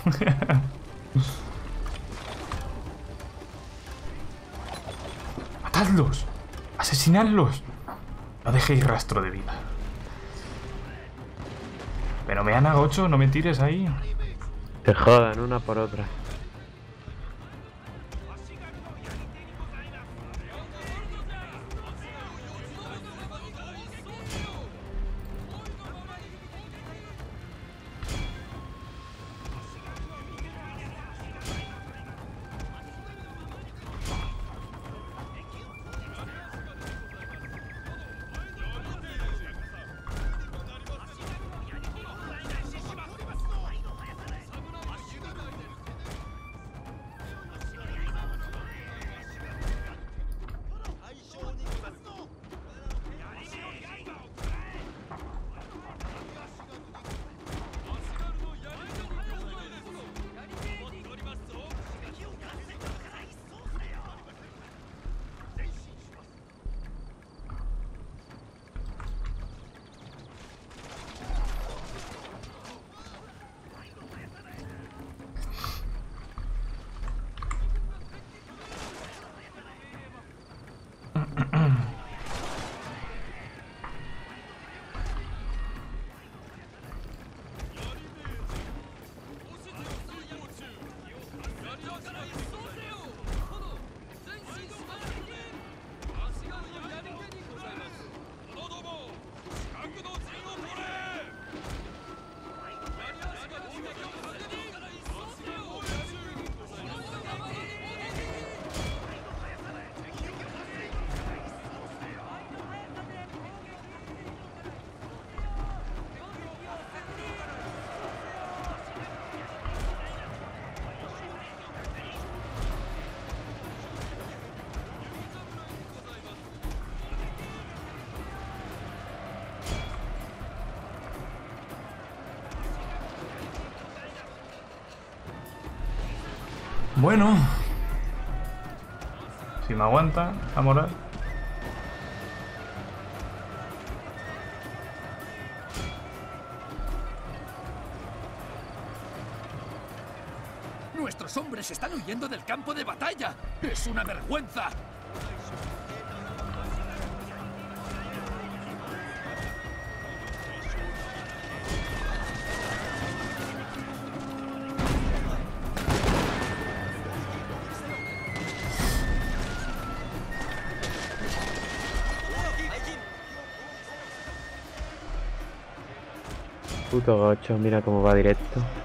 Speaker 1: ¡Matadlos! ¡Asesinadlos! No dejéis rastro de vida. Pero me han agocho, no me tires ahí.
Speaker 2: Te jodan una por otra.
Speaker 1: Bueno. Si me aguanta la moral.
Speaker 6: Nuestros hombres están huyendo del campo de batalla. ¡Es una vergüenza!
Speaker 2: Puto gocho, mira cómo va directo.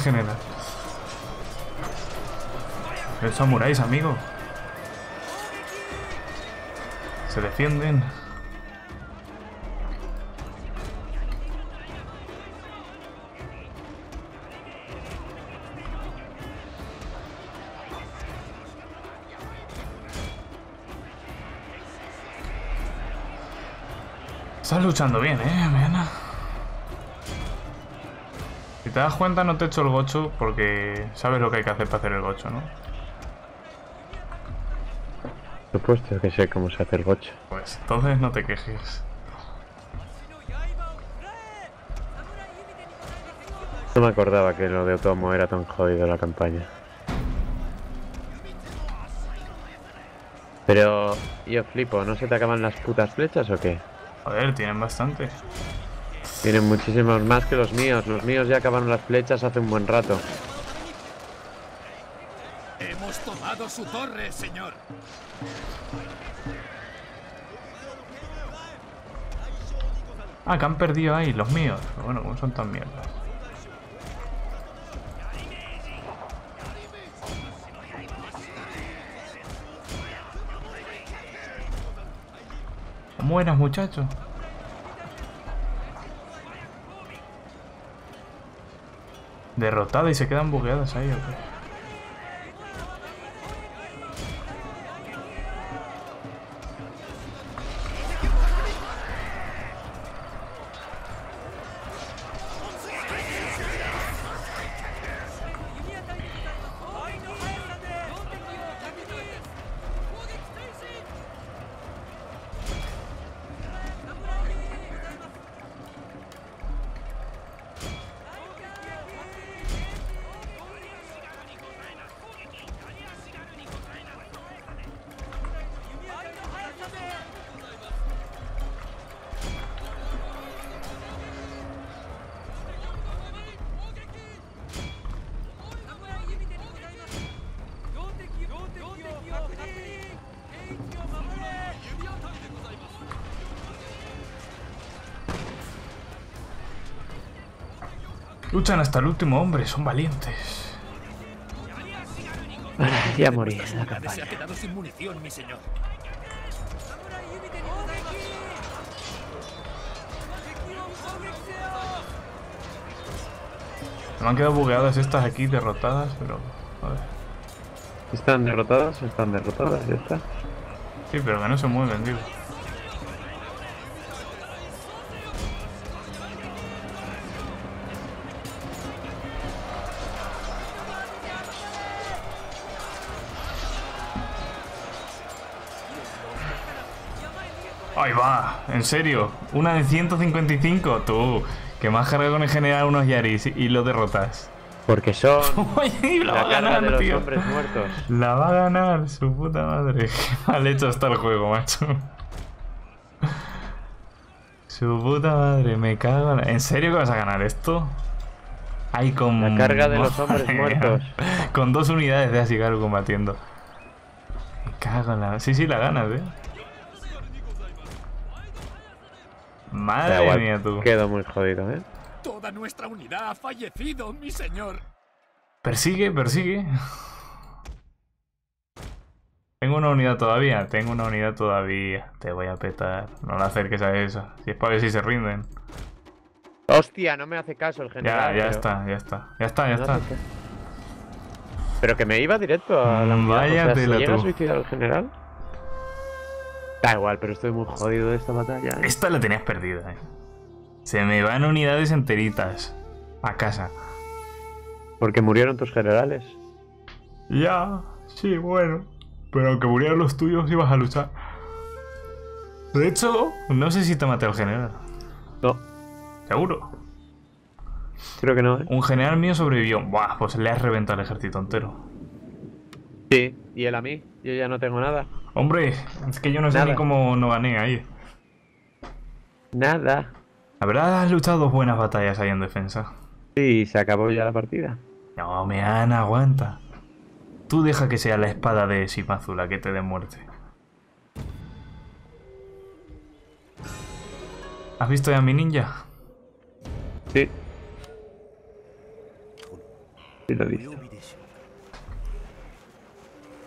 Speaker 1: General. Los samuráis, amigo. Se defienden. Estás luchando bien, eh, Si te das cuenta no te echo el gocho porque sabes lo que hay que hacer para hacer el gocho, ¿no?
Speaker 2: Por supuesto que sé cómo se hace el gocho.
Speaker 1: Pues entonces no te quejes.
Speaker 2: No me acordaba que lo de Otomo era tan jodido la campaña. Pero yo flipo, ¿no se te acaban las putas flechas o qué?
Speaker 1: Joder, tienen bastante.
Speaker 2: Tienen muchísimos más que los míos. Los míos ya acabaron las flechas hace un buen rato.
Speaker 6: Hemos tomado su torre, señor.
Speaker 1: Ah, que han perdido ahí, los míos. Bueno, como son tan mierdas. Buenas, muchachos. Derrotada y se quedan bugueadas ahí, ¿o? Luchan hasta el último hombre, son valientes.
Speaker 2: Ya morí en la
Speaker 6: Se ha
Speaker 2: campaña.
Speaker 6: quedado sin munición, mi señor.
Speaker 1: Me han quedado bugueadas estas aquí, derrotadas, pero... Joder.
Speaker 2: ¿Están derrotadas? Están derrotadas, ya está.
Speaker 1: Sí, pero que no se mueven, digo. En serio, una de 155, tú, que más carga con el general unos Yaris y lo derrotas.
Speaker 2: Porque son
Speaker 1: Oye, la, va a
Speaker 2: de
Speaker 1: ganar,
Speaker 2: los
Speaker 1: tío.
Speaker 2: hombres muertos.
Speaker 1: La va a ganar, su puta madre. Qué mal hecho está el juego, macho. Su puta madre, me cago en... la- ¿En serio que vas a ganar esto? Ay, con...
Speaker 2: La carga de los hombres
Speaker 1: Madre mía.
Speaker 2: muertos.
Speaker 1: Con dos unidades de Asigaru combatiendo. Me cago en la... Sí, sí, la ganas, eh.
Speaker 2: Da
Speaker 1: Madre
Speaker 2: igual,
Speaker 1: mía, tú.
Speaker 2: Quedo muy jodido, ¿eh?
Speaker 6: Toda nuestra unidad ha fallecido, mi señor.
Speaker 1: Persigue, persigue. Tengo una unidad todavía, tengo una unidad todavía. Te voy a petar. No la acerques a eso. Si es para ver si se rinden.
Speaker 2: Hostia, no me hace caso el
Speaker 1: Ya,
Speaker 2: general.
Speaker 1: ya
Speaker 2: pero-
Speaker 1: está, ya está. Ya está, ya
Speaker 2: no
Speaker 1: está.
Speaker 2: Pero que me iba directo a la
Speaker 1: Mm,
Speaker 2: unidad.
Speaker 1: vaya
Speaker 2: o sea, ¿se llega a suicidar el general? Da igual, pero estoy muy jodido de esta batalla. ¿eh?
Speaker 1: Esta la tenías perdida, eh. Se me van unidades enteritas. A casa.
Speaker 2: Porque murieron tus generales.
Speaker 1: Ya, sí, bueno. Pero aunque murieran los tuyos, ibas a luchar. De hecho, no sé si te maté al general.
Speaker 2: No,
Speaker 1: Seguro.
Speaker 2: creo que no, ¿eh?
Speaker 1: Un general mío sobrevivió. Buah, pues le has reventado el ejército entero.
Speaker 2: Sí, y él a mí. Yo ya no tengo nada.
Speaker 1: Hombre, es que yo no sé
Speaker 2: Nada.
Speaker 1: ni cómo no gané ahí.
Speaker 2: Nada.
Speaker 1: La verdad, has luchado dos buenas batallas ahí en defensa.
Speaker 2: Sí, se acabó ya la partida.
Speaker 1: No, me han aguanta. Tú deja que sea la espada de Shimazu la que te dé muerte. ¿Has visto ya a mi ninja?
Speaker 2: Sí. Sí, lo he visto.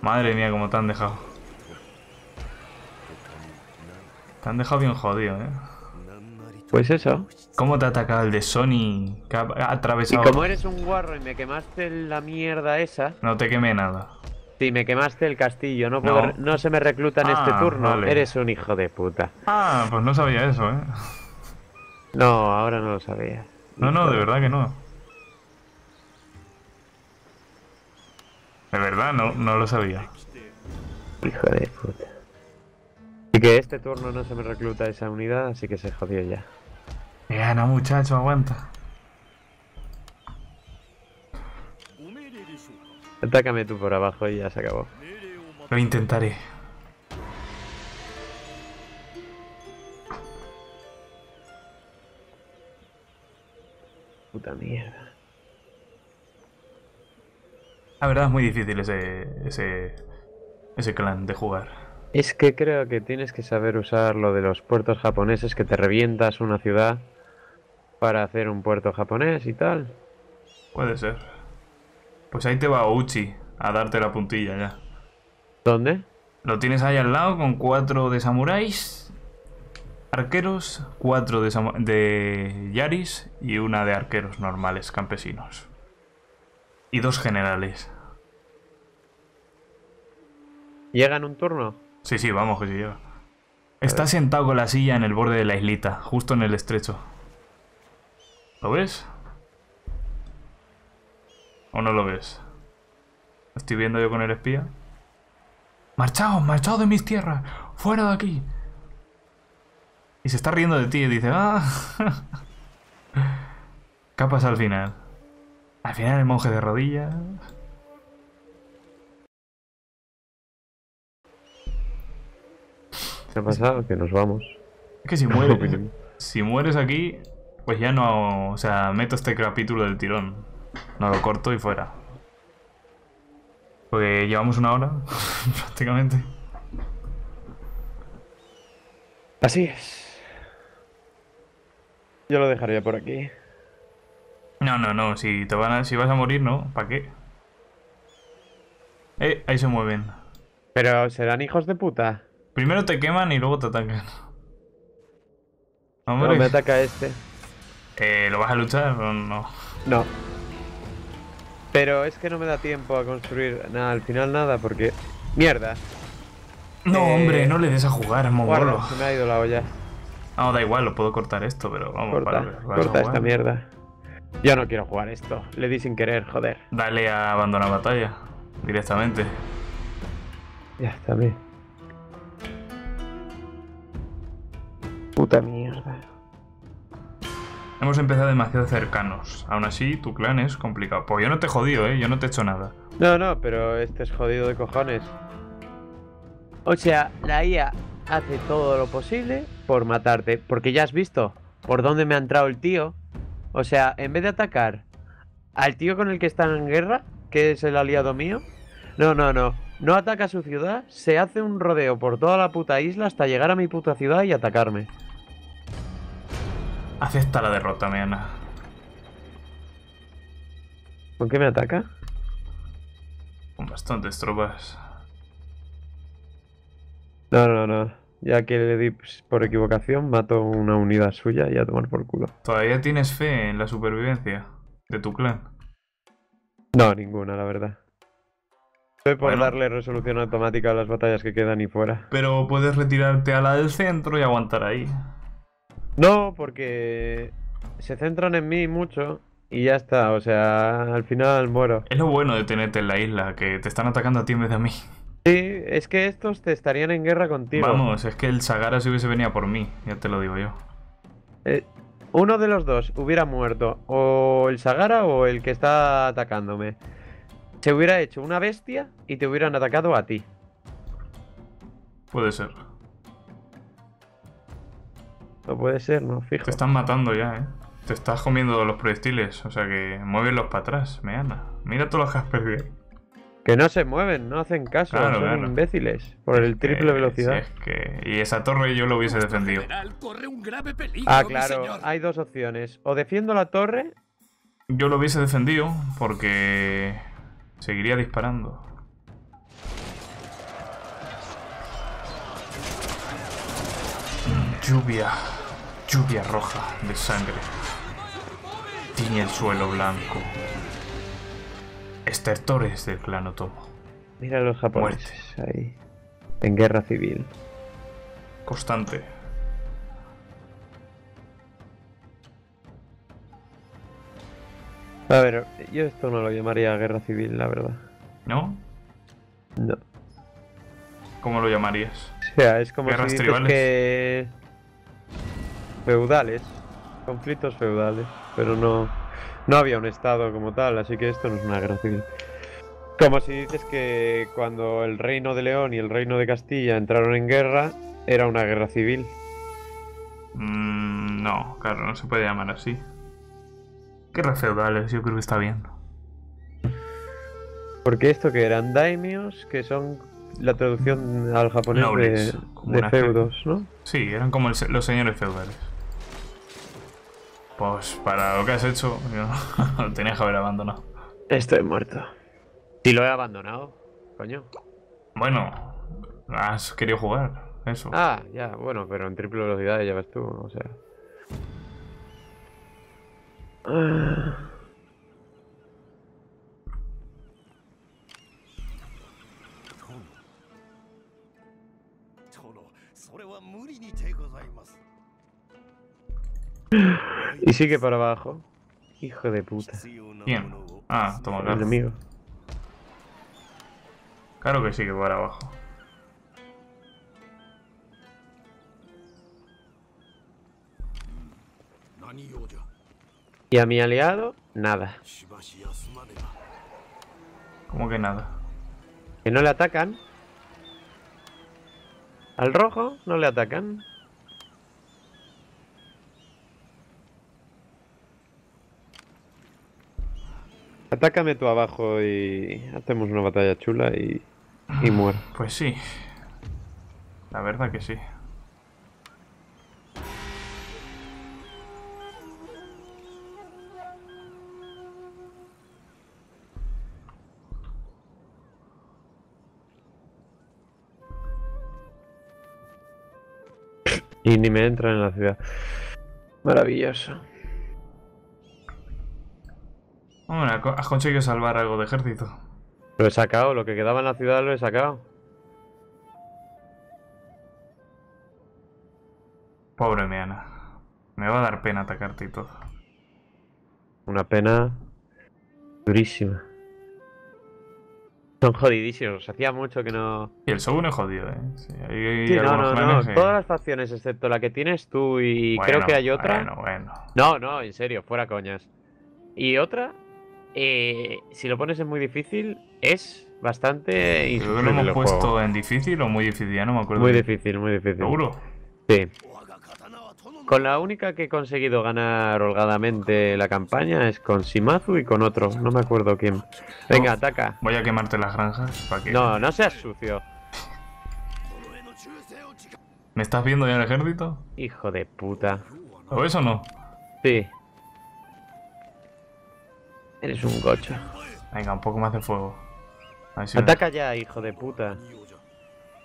Speaker 1: Madre mía, como te han dejado. Te han dejado bien jodido, ¿eh?
Speaker 2: Pues eso.
Speaker 1: ¿Cómo te ha atacado el de Sony? Que ha atravesado...
Speaker 2: Y como eres un guarro y me quemaste la mierda esa...
Speaker 1: No te quemé nada.
Speaker 2: Sí, me quemaste el castillo. No, puedo
Speaker 1: no.
Speaker 2: se me recluta en este
Speaker 1: ah,
Speaker 2: turno. Eres un hijo de puta.
Speaker 1: Ah, pues no sabía eso, ¿eh?
Speaker 2: No, ahora no lo sabía.
Speaker 1: No, no, de verdad que no. De verdad, no, no lo sabía.
Speaker 2: Hijo de puta. Y que este turno no se me recluta esa unidad, así que se jodió ya.
Speaker 1: Ya, no, muchacho, aguanta.
Speaker 2: Atácame tú por abajo y ya se acabó.
Speaker 1: Lo intentaré.
Speaker 2: Puta mierda.
Speaker 1: La verdad es muy difícil ese, ese, ese clan de jugar.
Speaker 2: Es que creo que tienes que saber usar lo de los puertos japoneses, que te revientas una ciudad para hacer un puerto japonés y tal.
Speaker 1: Puede ser. Pues ahí te va Uchi a darte la puntilla ya.
Speaker 2: ¿Dónde?
Speaker 1: Lo tienes ahí al lado con cuatro de samuráis, arqueros, cuatro de yaris y una de arqueros normales, campesinos. Y dos generales.
Speaker 2: ¿Llega en un turno?
Speaker 1: Sí, sí, vamos que sí llega. Está sentado con la silla en el borde de la islita, justo en el estrecho. ¿Lo ves? ¿O no lo ves? ¿Lo estoy viendo yo con el espía? ¡Marchaos! ¡Marchaos de mis tierras! ¡Fuera de aquí! Y se está riendo de ti y dice, ¡ah! ¿Qué ha pasado al final? Al final el monje de rodillas.
Speaker 2: ¿Qué ha pasado? Que nos vamos.
Speaker 1: Es que si mueres, si mueres aquí, pues ya no. O sea, meto este capítulo del tirón. No lo corto y fuera. Porque llevamos una hora, prácticamente.
Speaker 2: Así es. Yo lo dejaría por aquí.
Speaker 1: No, no, no. Si te van a, si vas a morir, no. ¿Para qué? Eh, ahí se mueven.
Speaker 2: Pero serán hijos de puta.
Speaker 1: Primero te queman y luego te atacan.
Speaker 2: No
Speaker 1: Hombre,
Speaker 2: me ataca este.
Speaker 1: eh, ¿lo vas a luchar o no?
Speaker 2: No. Pero es que no me da tiempo a construir nada, al final nada, porque. ¡Mierda!
Speaker 1: No,
Speaker 2: Eh,
Speaker 1: hombre, no le des a jugar, mongolo.
Speaker 2: Se me ha ido la olla.
Speaker 1: No, da igual, lo puedo cortar esto, pero vamos,
Speaker 2: Corta,
Speaker 1: para
Speaker 2: corta esta mierda. Yo no quiero jugar esto. Le di sin querer, joder.
Speaker 1: Dale a abandonar batalla directamente.
Speaker 2: Ya está bien. Puta mierda.
Speaker 1: Hemos empezado demasiado cercanos. Aún así, tu clan es complicado. Pues yo no te he jodido, ¿eh? Yo no te he hecho nada.
Speaker 2: No, no, pero este es jodido de cojones. O sea, la IA hace todo lo posible por matarte. Porque ya has visto por dónde me ha entrado el tío. O sea, en vez de atacar al tío con el que están en guerra, que es el aliado mío. No, no, no. No ataca a su ciudad, se hace un rodeo por toda la puta isla hasta llegar a mi puta ciudad y atacarme.
Speaker 1: Acepta la derrota, Meana.
Speaker 2: ¿Con qué me ataca?
Speaker 1: Con bastantes tropas.
Speaker 2: No, no, no. Ya que le di pues, por equivocación, mato una unidad suya y a tomar por culo.
Speaker 1: ¿Todavía tienes fe en la supervivencia de tu clan?
Speaker 2: No, ninguna, la verdad. Estoy por
Speaker 1: Bueno.
Speaker 2: darle resolución automática a las batallas que quedan y fuera.
Speaker 1: Pero puedes retirarte a la del centro y aguantar ahí.
Speaker 2: No, porque se centran en mí mucho y ya está. O sea, al final muero.
Speaker 1: Es lo bueno de tenerte en la isla, que te están atacando a ti en vez de a mí.
Speaker 2: Sí, es que estos te estarían en guerra contigo.
Speaker 1: Vamos, es que el Sagara si hubiese venido por mí, ya te lo digo yo.
Speaker 2: Eh, uno de los dos hubiera muerto, o el Sagara o el que está atacándome. Se hubiera hecho una bestia y te hubieran atacado a ti.
Speaker 1: Puede ser.
Speaker 2: No puede ser, no, fijo.
Speaker 1: Te están matando ya, ¿eh? Te estás comiendo los proyectiles, o sea que muévelos para atrás, Meana. Mira todos los que has perdido.
Speaker 2: Que no se mueven, no hacen caso,
Speaker 1: Claro,
Speaker 2: son
Speaker 1: claro.
Speaker 2: imbéciles. Por el triple
Speaker 1: Eh,
Speaker 2: velocidad.
Speaker 1: si es que... Y esa torre yo lo hubiese defendido.
Speaker 6: General corre un grave peligro,
Speaker 2: Ah,
Speaker 6: mi
Speaker 2: claro,
Speaker 6: señor.
Speaker 2: hay dos opciones. O defiendo la torre,
Speaker 1: Yo lo hubiese defendido porque seguiría disparando. Lluvia, lluvia roja de sangre. Tiñe el suelo blanco. Estertores del clan Otomo.
Speaker 2: mira a los japoneses ahí. En guerra civil.
Speaker 1: Constante.
Speaker 2: A ver, yo esto no lo llamaría guerra civil, la verdad.
Speaker 1: ¿No?
Speaker 2: No.
Speaker 1: ¿Cómo lo llamarías?
Speaker 2: O sea, es como
Speaker 1: Guerras
Speaker 2: si dices
Speaker 1: tribales.
Speaker 2: que... Feudales. Conflictos feudales. Pero no... No había un estado como tal, así que esto no es una guerra civil. Como si dices que cuando el reino de León y el reino de Castilla entraron en guerra, era una guerra civil.
Speaker 1: Mm, no, claro, no se puede llamar así. Guerras feudales, yo creo que está bien.
Speaker 2: Porque esto que eran daimios, que son la traducción al japonés
Speaker 1: Nobles,
Speaker 2: de, feudos, ¿no?
Speaker 1: Sí, eran como el los señores feudales. Pues para lo que has hecho, yo lo tenías que haber abandonado.
Speaker 2: Estoy muerto. Si lo he abandonado, coño.
Speaker 1: Bueno, has querido jugar, eso.
Speaker 2: Ah, ya, bueno, pero en triple velocidad ya ves tú, o sea. Ah, Y sigue para abajo. Hijo de puta.
Speaker 7: Bien.
Speaker 1: Ah, toma
Speaker 2: el enemigo.
Speaker 1: Claro que sigue para abajo.
Speaker 2: Y a mi aliado, nada.
Speaker 1: ¿Cómo que nada?
Speaker 2: Que no le atacan. Al rojo no le atacan. Atácame tú abajo y hacemos una batalla chula y, y muero.
Speaker 1: Pues sí. La verdad que sí.
Speaker 2: Y ni me entran en la ciudad. Maravilloso.
Speaker 1: Co- has conseguido salvar algo de ejército.
Speaker 2: Lo he sacado, lo que quedaba en la ciudad lo he sacado.
Speaker 1: Pobre Meana. Me va a dar pena atacarte y todo.
Speaker 2: Una pena durísima. Son jodidísimos. Hacía mucho que no.
Speaker 1: Y el Shogun es jodido, ¿eh? Sí, hay,
Speaker 2: Sí, no, no, no.
Speaker 1: que-
Speaker 2: Todas las facciones excepto la que tienes tú y creo
Speaker 1: Bueno,
Speaker 2: que hay otra.
Speaker 1: Bueno, bueno.
Speaker 2: No, no, en serio, fuera coñas. Y otra, eh, si lo pones en muy difícil, es bastante.
Speaker 1: Creo lo hemos puesto en difícil o muy difícil, ya no me acuerdo.
Speaker 2: Muy difícil, muy difícil.
Speaker 1: ¿Seguro?
Speaker 2: Sí. Con la única que he conseguido ganar holgadamente la campaña es con Shimazu y con otro, no me acuerdo quién. Venga, ataca.
Speaker 1: Voy a quemarte las granjas para que.
Speaker 2: No, no seas sucio.
Speaker 1: ¿Me estás viendo ya el ejército?
Speaker 2: Hijo de puta.
Speaker 1: ¿O eso no?
Speaker 2: Sí. Eres un gocho.
Speaker 1: Venga, un poco más de fuego. A ver si
Speaker 2: Ataca ya, hijo de puta.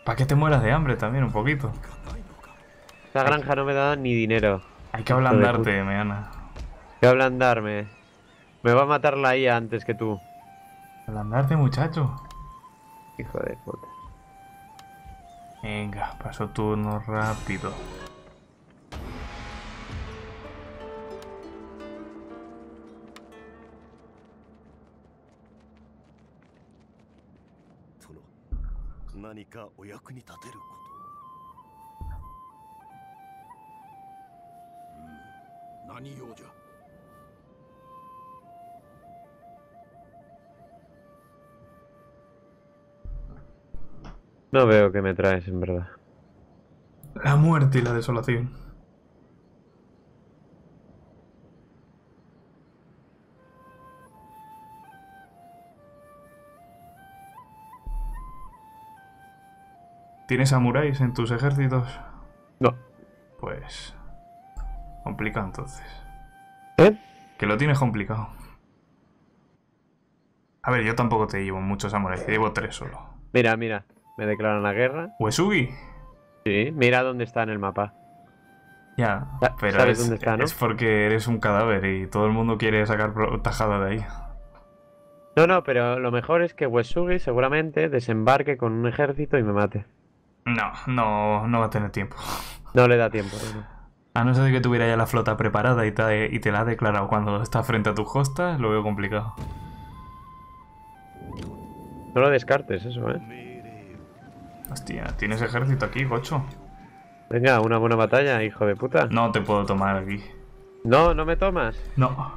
Speaker 1: Para que te mueras de hambre también, un poquito.
Speaker 2: Esta granja no me da ni dinero.
Speaker 1: Hay que ablandarte, Meana.
Speaker 2: Voy a ablandarme. Me va a matar la IA antes que tú.
Speaker 1: Ablandarte, muchacho.
Speaker 2: Hijo de puta.
Speaker 1: Venga, paso turno rápido.
Speaker 7: 何かお役に立てることを
Speaker 6: 何用じゃ
Speaker 2: No veo que me traes, en verdad.
Speaker 1: La muerte y la desolación. ¿Tienes samuráis en tus ejércitos?
Speaker 2: No.
Speaker 1: Pues... Complicado entonces.
Speaker 2: ¿Eh?
Speaker 1: Que lo tienes complicado. A ver, yo tampoco te llevo muchos samuráis, te llevo tres solo.
Speaker 2: Mira, mira. Me declaran la guerra.
Speaker 1: ¿Uesugi?
Speaker 2: Sí, mira dónde está en el mapa.
Speaker 1: Ya,
Speaker 2: Sa-
Speaker 1: pero
Speaker 2: sabes
Speaker 1: es,
Speaker 2: dónde está, ¿no?
Speaker 1: es porque eres un cadáver y todo el mundo quiere sacar tajada de ahí.
Speaker 2: No, no, pero lo mejor es que Wesugi seguramente desembarque con un ejército y me mate.
Speaker 1: No, no, no va a tener tiempo.
Speaker 2: No le da tiempo. No.
Speaker 1: A no ser que tuviera ya la flota preparada y te, y te la ha declarado cuando está frente a tus costas, lo veo complicado.
Speaker 2: No lo descartes eso, ¿eh?
Speaker 1: Hostia, tienes ejército aquí, gocho.
Speaker 2: Venga, una buena batalla, hijo de puta.
Speaker 1: No te puedo tomar aquí.
Speaker 2: No, no me tomas.
Speaker 1: No.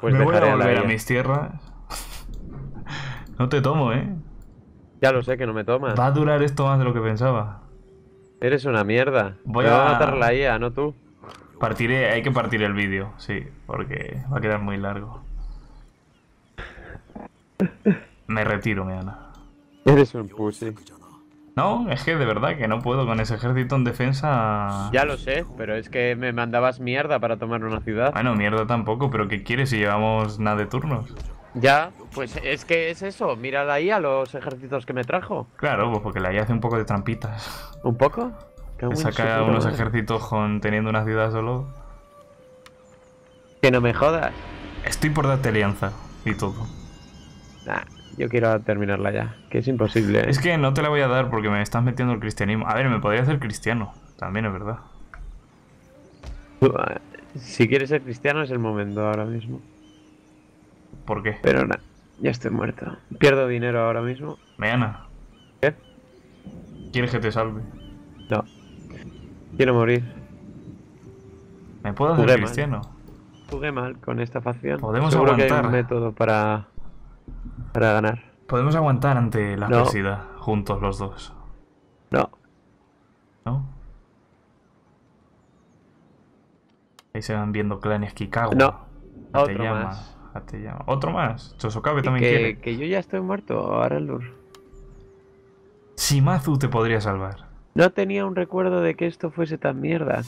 Speaker 2: Pues
Speaker 1: me voy a volver a mis tierras. no te tomo, ¿eh?
Speaker 2: Ya lo sé que no me tomas.
Speaker 1: Va a durar esto más de lo que pensaba.
Speaker 2: Eres una mierda.
Speaker 1: Voy
Speaker 2: me va a
Speaker 1: a-
Speaker 2: matar la IA, no tú.
Speaker 1: Partiré, hay que partir el vídeo, sí, porque va a quedar muy largo. Me retiro, Meana.
Speaker 2: Eres un pussy.
Speaker 1: No, es que de verdad que no puedo con ese ejército en defensa.
Speaker 2: Ya lo sé, pero es que me mandabas mierda para tomar una ciudad.
Speaker 1: Bueno, mierda tampoco, pero ¿qué quieres si llevamos nada de turnos?
Speaker 2: Ya, pues es que es eso. Mírala ahí a los ejércitos que me trajo.
Speaker 1: Claro, pues porque la IA hace un poco de trampitas.
Speaker 2: ¿Un poco?
Speaker 1: Me saca unos ejércitos con teniendo una ciudad solo.
Speaker 2: Que no me jodas.
Speaker 1: Estoy por darte alianza y todo.
Speaker 2: Nah, yo quiero terminarla ya. Que es imposible. ¿eh?
Speaker 1: Es que no te la voy a dar porque me estás metiendo el cristianismo. A ver, me podría hacer cristiano. También es verdad.
Speaker 2: Si quieres ser cristiano es el momento ahora mismo.
Speaker 1: ¿Por qué?
Speaker 2: Pero nada, ya estoy muerto. Pierdo dinero ahora mismo.
Speaker 1: Meana,
Speaker 2: ¿Qué?
Speaker 1: ¿quieres que te salve?
Speaker 2: No. Quiero morir.
Speaker 1: ¿Me puedo hacer
Speaker 2: Jugué mal.
Speaker 1: cristiano?
Speaker 2: Jugué mal con esta facción.
Speaker 1: Podemos
Speaker 2: Seguro que hay
Speaker 1: aguantar.
Speaker 2: un método para, para ganar.
Speaker 1: Podemos aguantar ante la
Speaker 2: No.
Speaker 1: adversidad, juntos los dos,
Speaker 2: No.
Speaker 1: ¿no? Ahí se van viendo clanes Kikawa.
Speaker 2: No. Otro más.
Speaker 1: Hateyama. ¿Otro más? Chosokabe también
Speaker 2: que,
Speaker 1: quiere.
Speaker 2: que yo ya estoy muerto, ahora Lur.
Speaker 1: Shimazu te podría salvar.
Speaker 2: No tenía un recuerdo de que esto fuese tan mierda.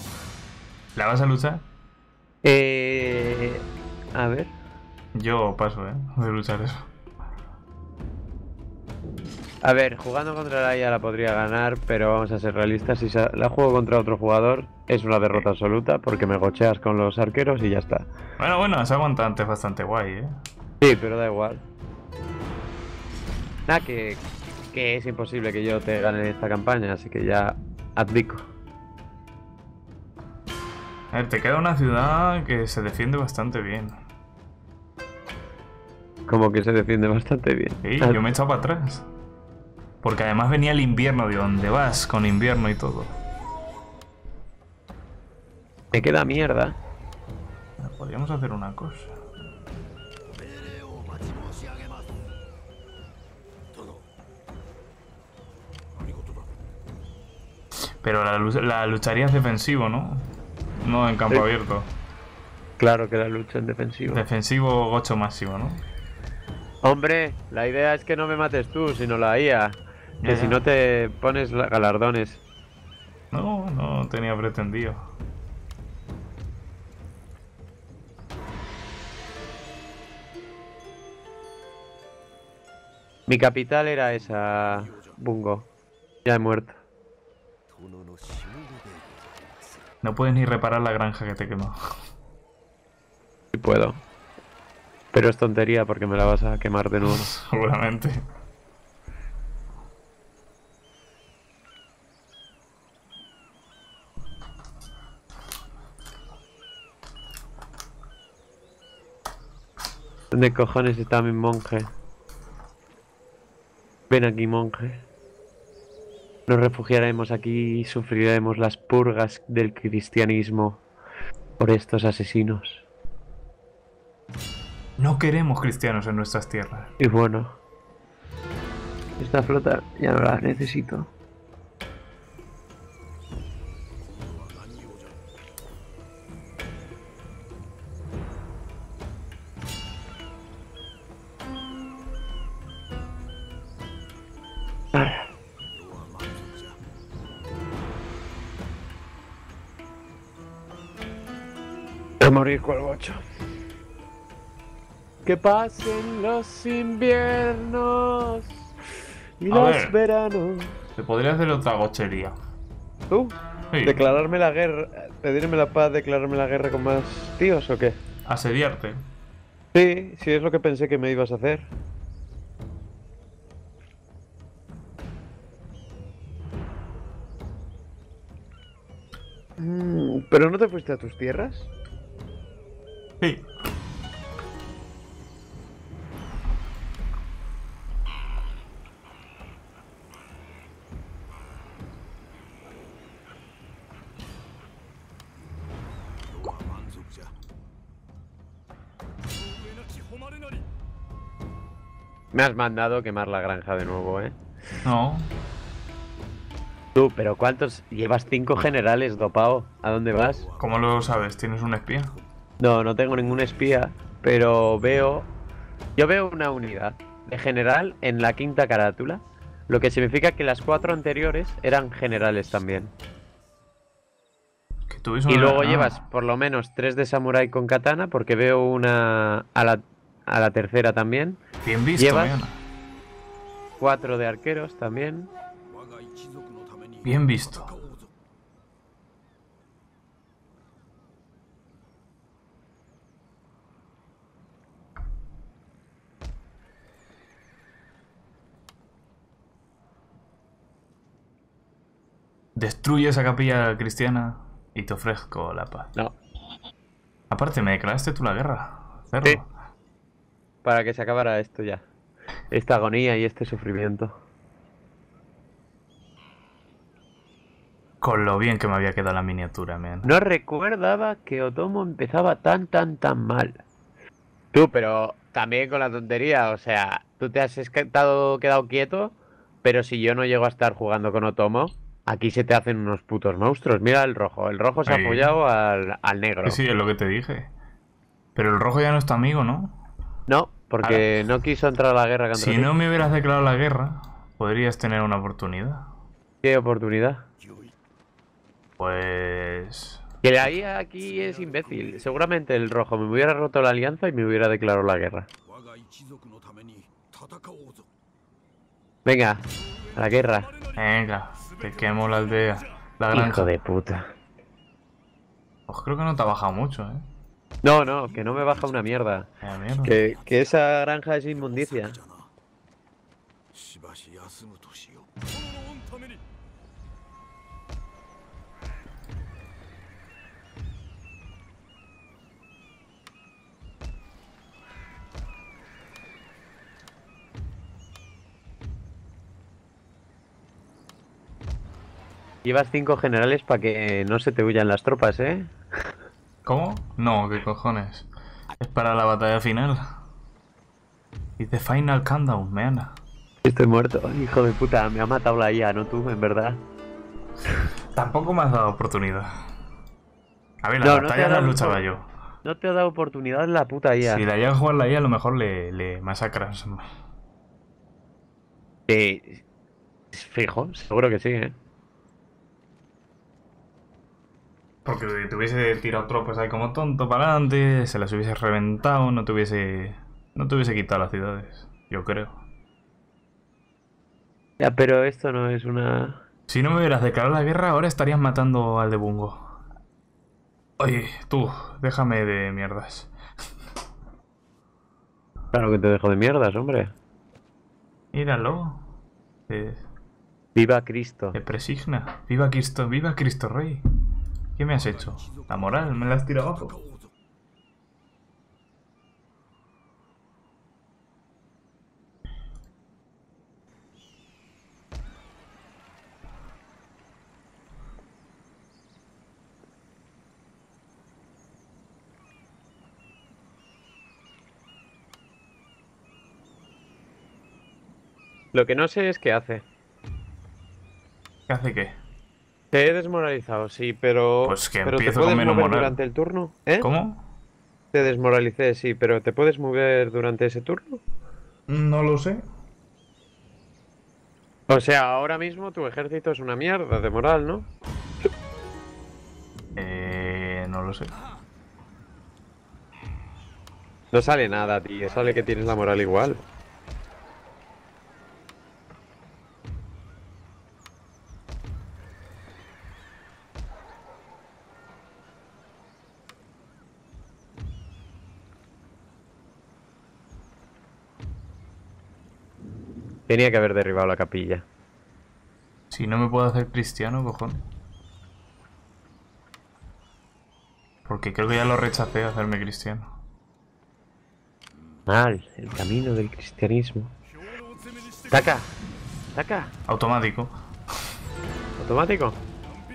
Speaker 1: ¿La vas a luchar?
Speaker 2: Eh. A ver.
Speaker 1: Yo paso, ¿eh? De luchar eso.
Speaker 2: A ver, jugando contra la IA la podría ganar, pero vamos a ser realistas. Si la juego contra otro jugador, es una derrota absoluta porque me gocheas con los arqueros y ya está.
Speaker 1: Bueno, bueno, ese aguantante es bastante guay, ¿eh?
Speaker 2: Sí, pero da igual. Nada, que, que es imposible que yo te gane en esta campaña, así que ya abdico.
Speaker 1: A ver, te queda una ciudad que se defiende bastante bien.
Speaker 2: Como que se defiende bastante bien.
Speaker 1: Sí,
Speaker 2: Ah,
Speaker 1: yo me he echado para atrás. Porque además venía el invierno, de donde vas, con invierno y todo.
Speaker 2: Me queda mierda.
Speaker 1: Podríamos hacer una cosa. Pero la, la lucharías defensivo, ¿no? No en campo
Speaker 2: Sí.
Speaker 1: abierto.
Speaker 2: Claro que la lucha en defensivo.
Speaker 1: Defensivo 8 máximo, ¿no?
Speaker 2: Hombre, la idea es que no me mates tú, sino la IA. Que si no te pones galardones.
Speaker 1: No, no tenía pretendido.
Speaker 2: Mi capital era esa, Bungo. Ya he muerto.
Speaker 1: No puedes ni reparar la granja que te quemó.
Speaker 2: Sí puedo. Pero es tontería porque me la vas a quemar de nuevo.
Speaker 1: Seguramente.
Speaker 2: ¿Dónde cojones está mi monje? Ven aquí, monje. Nos refugiaremos aquí y sufriremos las purgas del cristianismo por estos asesinos.
Speaker 1: No queremos cristianos en nuestras tierras.
Speaker 2: Y bueno, esta flota ya no la necesito. Morir cual bocho. Que pasen los inviernos y
Speaker 1: A
Speaker 2: los
Speaker 1: ver.
Speaker 2: veranos.
Speaker 1: Te podría hacer otra gochería.
Speaker 2: ¿Tú?
Speaker 1: Sí.
Speaker 2: ¿Declararme la guerra? ¿Pedirme la paz, declararme la guerra con más tíos o qué?
Speaker 1: Asediarte.
Speaker 2: Sí, sí es lo que pensé que me ibas a hacer. Mm, ¿Pero no te fuiste a tus tierras? Me has mandado quemar la granja de nuevo, ¿eh?
Speaker 1: No.
Speaker 2: Tú, pero ¿cuántos? Llevas cinco generales, dopao. ¿A dónde vas?
Speaker 1: ¿Cómo lo sabes? ¿Tienes un espía?
Speaker 2: No, no tengo ningún espía, pero veo... Yo veo una unidad de general en la quinta carátula, lo que significa que las cuatro anteriores eran generales también. Y luego llevas por lo menos tres de samurái con katana, porque veo una a la, a la tercera también.
Speaker 1: Bien visto,
Speaker 2: cuatro de arqueros también.
Speaker 1: Bien visto. Destruye esa capilla cristiana y te ofrezco la paz.
Speaker 2: No,
Speaker 1: Aparte, me declaraste tú la guerra. cerdo.
Speaker 2: Sí. para que se acabara esto ya. Esta agonía y este sufrimiento.
Speaker 1: Con lo bien que me había quedado la miniatura, man.
Speaker 2: No recordaba que Otomo empezaba tan, tan, tan mal. Tú, pero también con la tontería, o sea, tú te has estado, quedado quieto, pero si yo no llego a estar jugando con Otomo, Aquí se te hacen unos putos monstruos. Mira el rojo. El rojo se ha apoyado al, al negro.
Speaker 1: Sí, es lo que te dije. Pero el rojo ya no es tu amigo, ¿no?
Speaker 2: No, porque no quiso entrar a la guerra contra
Speaker 1: Si no me hubieras declarado la guerra, podrías tener una oportunidad.
Speaker 2: ¿Qué oportunidad?
Speaker 1: Pues...
Speaker 2: Que la IA aquí es imbécil. Seguramente el rojo me hubiera roto la alianza y me hubiera declarado la guerra. Venga, a la guerra.
Speaker 1: Venga te quemo la aldea. La granja.
Speaker 2: Hijo de puta.
Speaker 1: Pues creo que no te ha bajado mucho, ¿eh?
Speaker 2: No, no, que no me baja una mierda.
Speaker 1: Eh, mierda.
Speaker 2: Que, que esa granja es inmundicia. Llevas cinco generales para que no se te huyan las tropas, ¿eh?
Speaker 1: ¿Cómo? No, ¿qué cojones? Es para la batalla final. It's the final countdown, man.
Speaker 2: Estoy muerto. Hijo de puta, me ha matado la IA, no tú, en verdad.
Speaker 1: Tampoco me has dado oportunidad. A ver, la
Speaker 2: No, no
Speaker 1: batalla
Speaker 2: ha
Speaker 1: la luchaba yo.
Speaker 2: No te ha dado oportunidad la puta IA.
Speaker 1: Si la llega a jugar la IA, a lo mejor le, le masacras.
Speaker 2: Eh, fijo, seguro que sí, ¿eh?
Speaker 1: Porque te hubiese tirado tropas ahí como tonto para adelante, se las hubiese reventado, no te hubiese, no te hubiese quitado las ciudades. Yo creo.
Speaker 2: Ya, pero esto no es una...
Speaker 1: Si no me hubieras declarado la guerra, ahora estarías matando al de Bungo. Oye, tú, déjame de mierdas.
Speaker 2: Claro que te dejo de mierdas, hombre.
Speaker 1: Míralo. Te,
Speaker 2: Viva Cristo.
Speaker 1: te presigna. Viva Cristo, viva Cristo Rey. ¿Qué me has hecho? La moral, me la has tirado abajo.
Speaker 2: Lo que no sé es qué hace.
Speaker 1: ¿Qué hace qué?
Speaker 2: Te he desmoralizado, sí, pero...
Speaker 1: Pues que
Speaker 2: pero
Speaker 1: empiezo
Speaker 2: ¿te puedes
Speaker 1: con menos
Speaker 2: mover
Speaker 1: moral.
Speaker 2: durante el turno? ¿Eh?
Speaker 1: ¿Cómo?
Speaker 2: Te desmoralicé, sí, pero ¿te puedes mover durante ese turno?
Speaker 1: No lo sé.
Speaker 2: O sea, ahora mismo tu ejército es una mierda de moral, ¿no?
Speaker 1: Eh, no lo sé.
Speaker 2: No sale nada, tío. Sale que tienes la moral igual. Tenía que haber derribado la capilla.
Speaker 1: Si no me puedo hacer cristiano, cojones. Porque creo que ya lo rechacé hacerme cristiano.
Speaker 2: Mal, el camino del cristianismo. ¡Taca! ¡Taca!
Speaker 1: Automático.
Speaker 2: ¿Automático?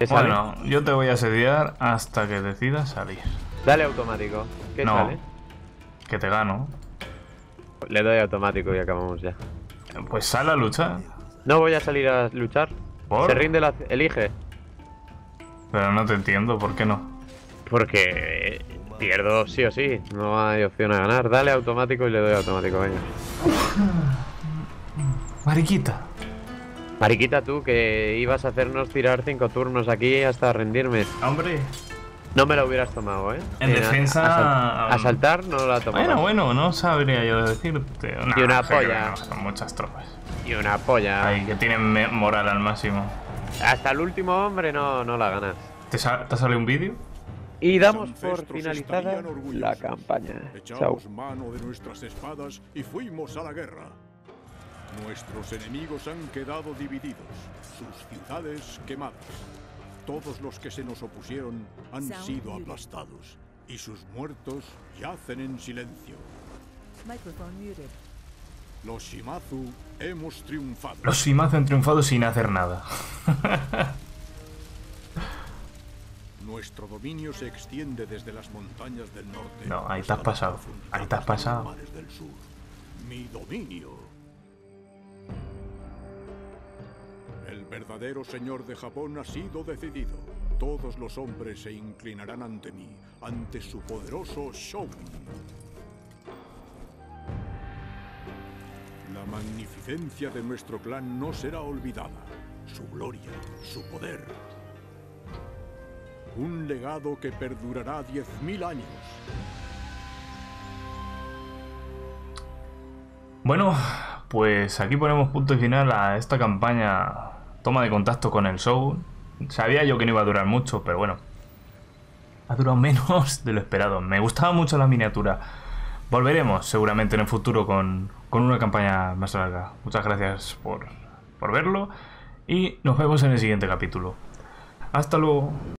Speaker 1: Bueno, yo te voy a asediar hasta que decidas salir.
Speaker 2: Dale automático. ¿Qué
Speaker 1: No.
Speaker 2: sale?
Speaker 1: Que te gano.
Speaker 2: Le doy automático y acabamos ya.
Speaker 1: Pues sal a luchar.
Speaker 2: No voy a salir a luchar.
Speaker 1: ¿Por?
Speaker 2: Se rinde la... Elige.
Speaker 1: Pero no te entiendo, ¿por qué no?
Speaker 2: Porque pierdo sí o sí. No hay opción a ganar. Dale automático y le doy automático, venga.
Speaker 1: Mariquita.
Speaker 2: Mariquita, tú que ibas a hacernos tirar cinco turnos aquí hasta rendirme.
Speaker 1: Hombre.
Speaker 2: No me la hubieras tomado, ¿eh?
Speaker 1: En
Speaker 2: Eh,
Speaker 1: defensa,
Speaker 2: asal- asaltar no la tomaba.
Speaker 1: Bueno, bueno, no sabría yo decirte.
Speaker 2: Y una polla.
Speaker 1: no, son muchas tropas.
Speaker 2: Y una polla.
Speaker 1: Ay, que tienen moral al máximo.
Speaker 2: Hasta el último hombre no, no la ganas.
Speaker 1: ¿Te, sa- te sale un vídeo?
Speaker 2: Y damos por finalizada la campaña. Chao.
Speaker 8: Echamos mano de nuestras espadas y fuimos a la guerra. Nuestros enemigos han quedado divididos, sus ciudades quemadas. Todos los que se nos opusieron han sido aplastados y sus muertos yacen en silencio. Los Shimazu hemos triunfado.
Speaker 1: Los Shimazu han triunfado sin hacer nada.
Speaker 8: Nuestro dominio se extiende desde las montañas del norte.
Speaker 1: No, ahí te has pasado. Ahí te has pasado.
Speaker 8: mares del sur. Mi dominio. Verdadero señor de Japón ha sido decidido. Todos los hombres se inclinarán ante mí, ante su poderoso shogun. La magnificencia de nuestro clan no será olvidada. Su gloria, su poder. Un legado que perdurará 10.000 años.
Speaker 1: Bueno, pues aquí ponemos punto final a esta campaña toma de contacto con el show. Sabía yo que no iba a durar mucho, pero bueno. Ha durado menos de lo esperado. Me gustaba mucho la miniatura. Volveremos seguramente en el futuro con, con una campaña más larga. Muchas gracias por, por verlo y nos vemos en el siguiente capítulo. Hasta luego.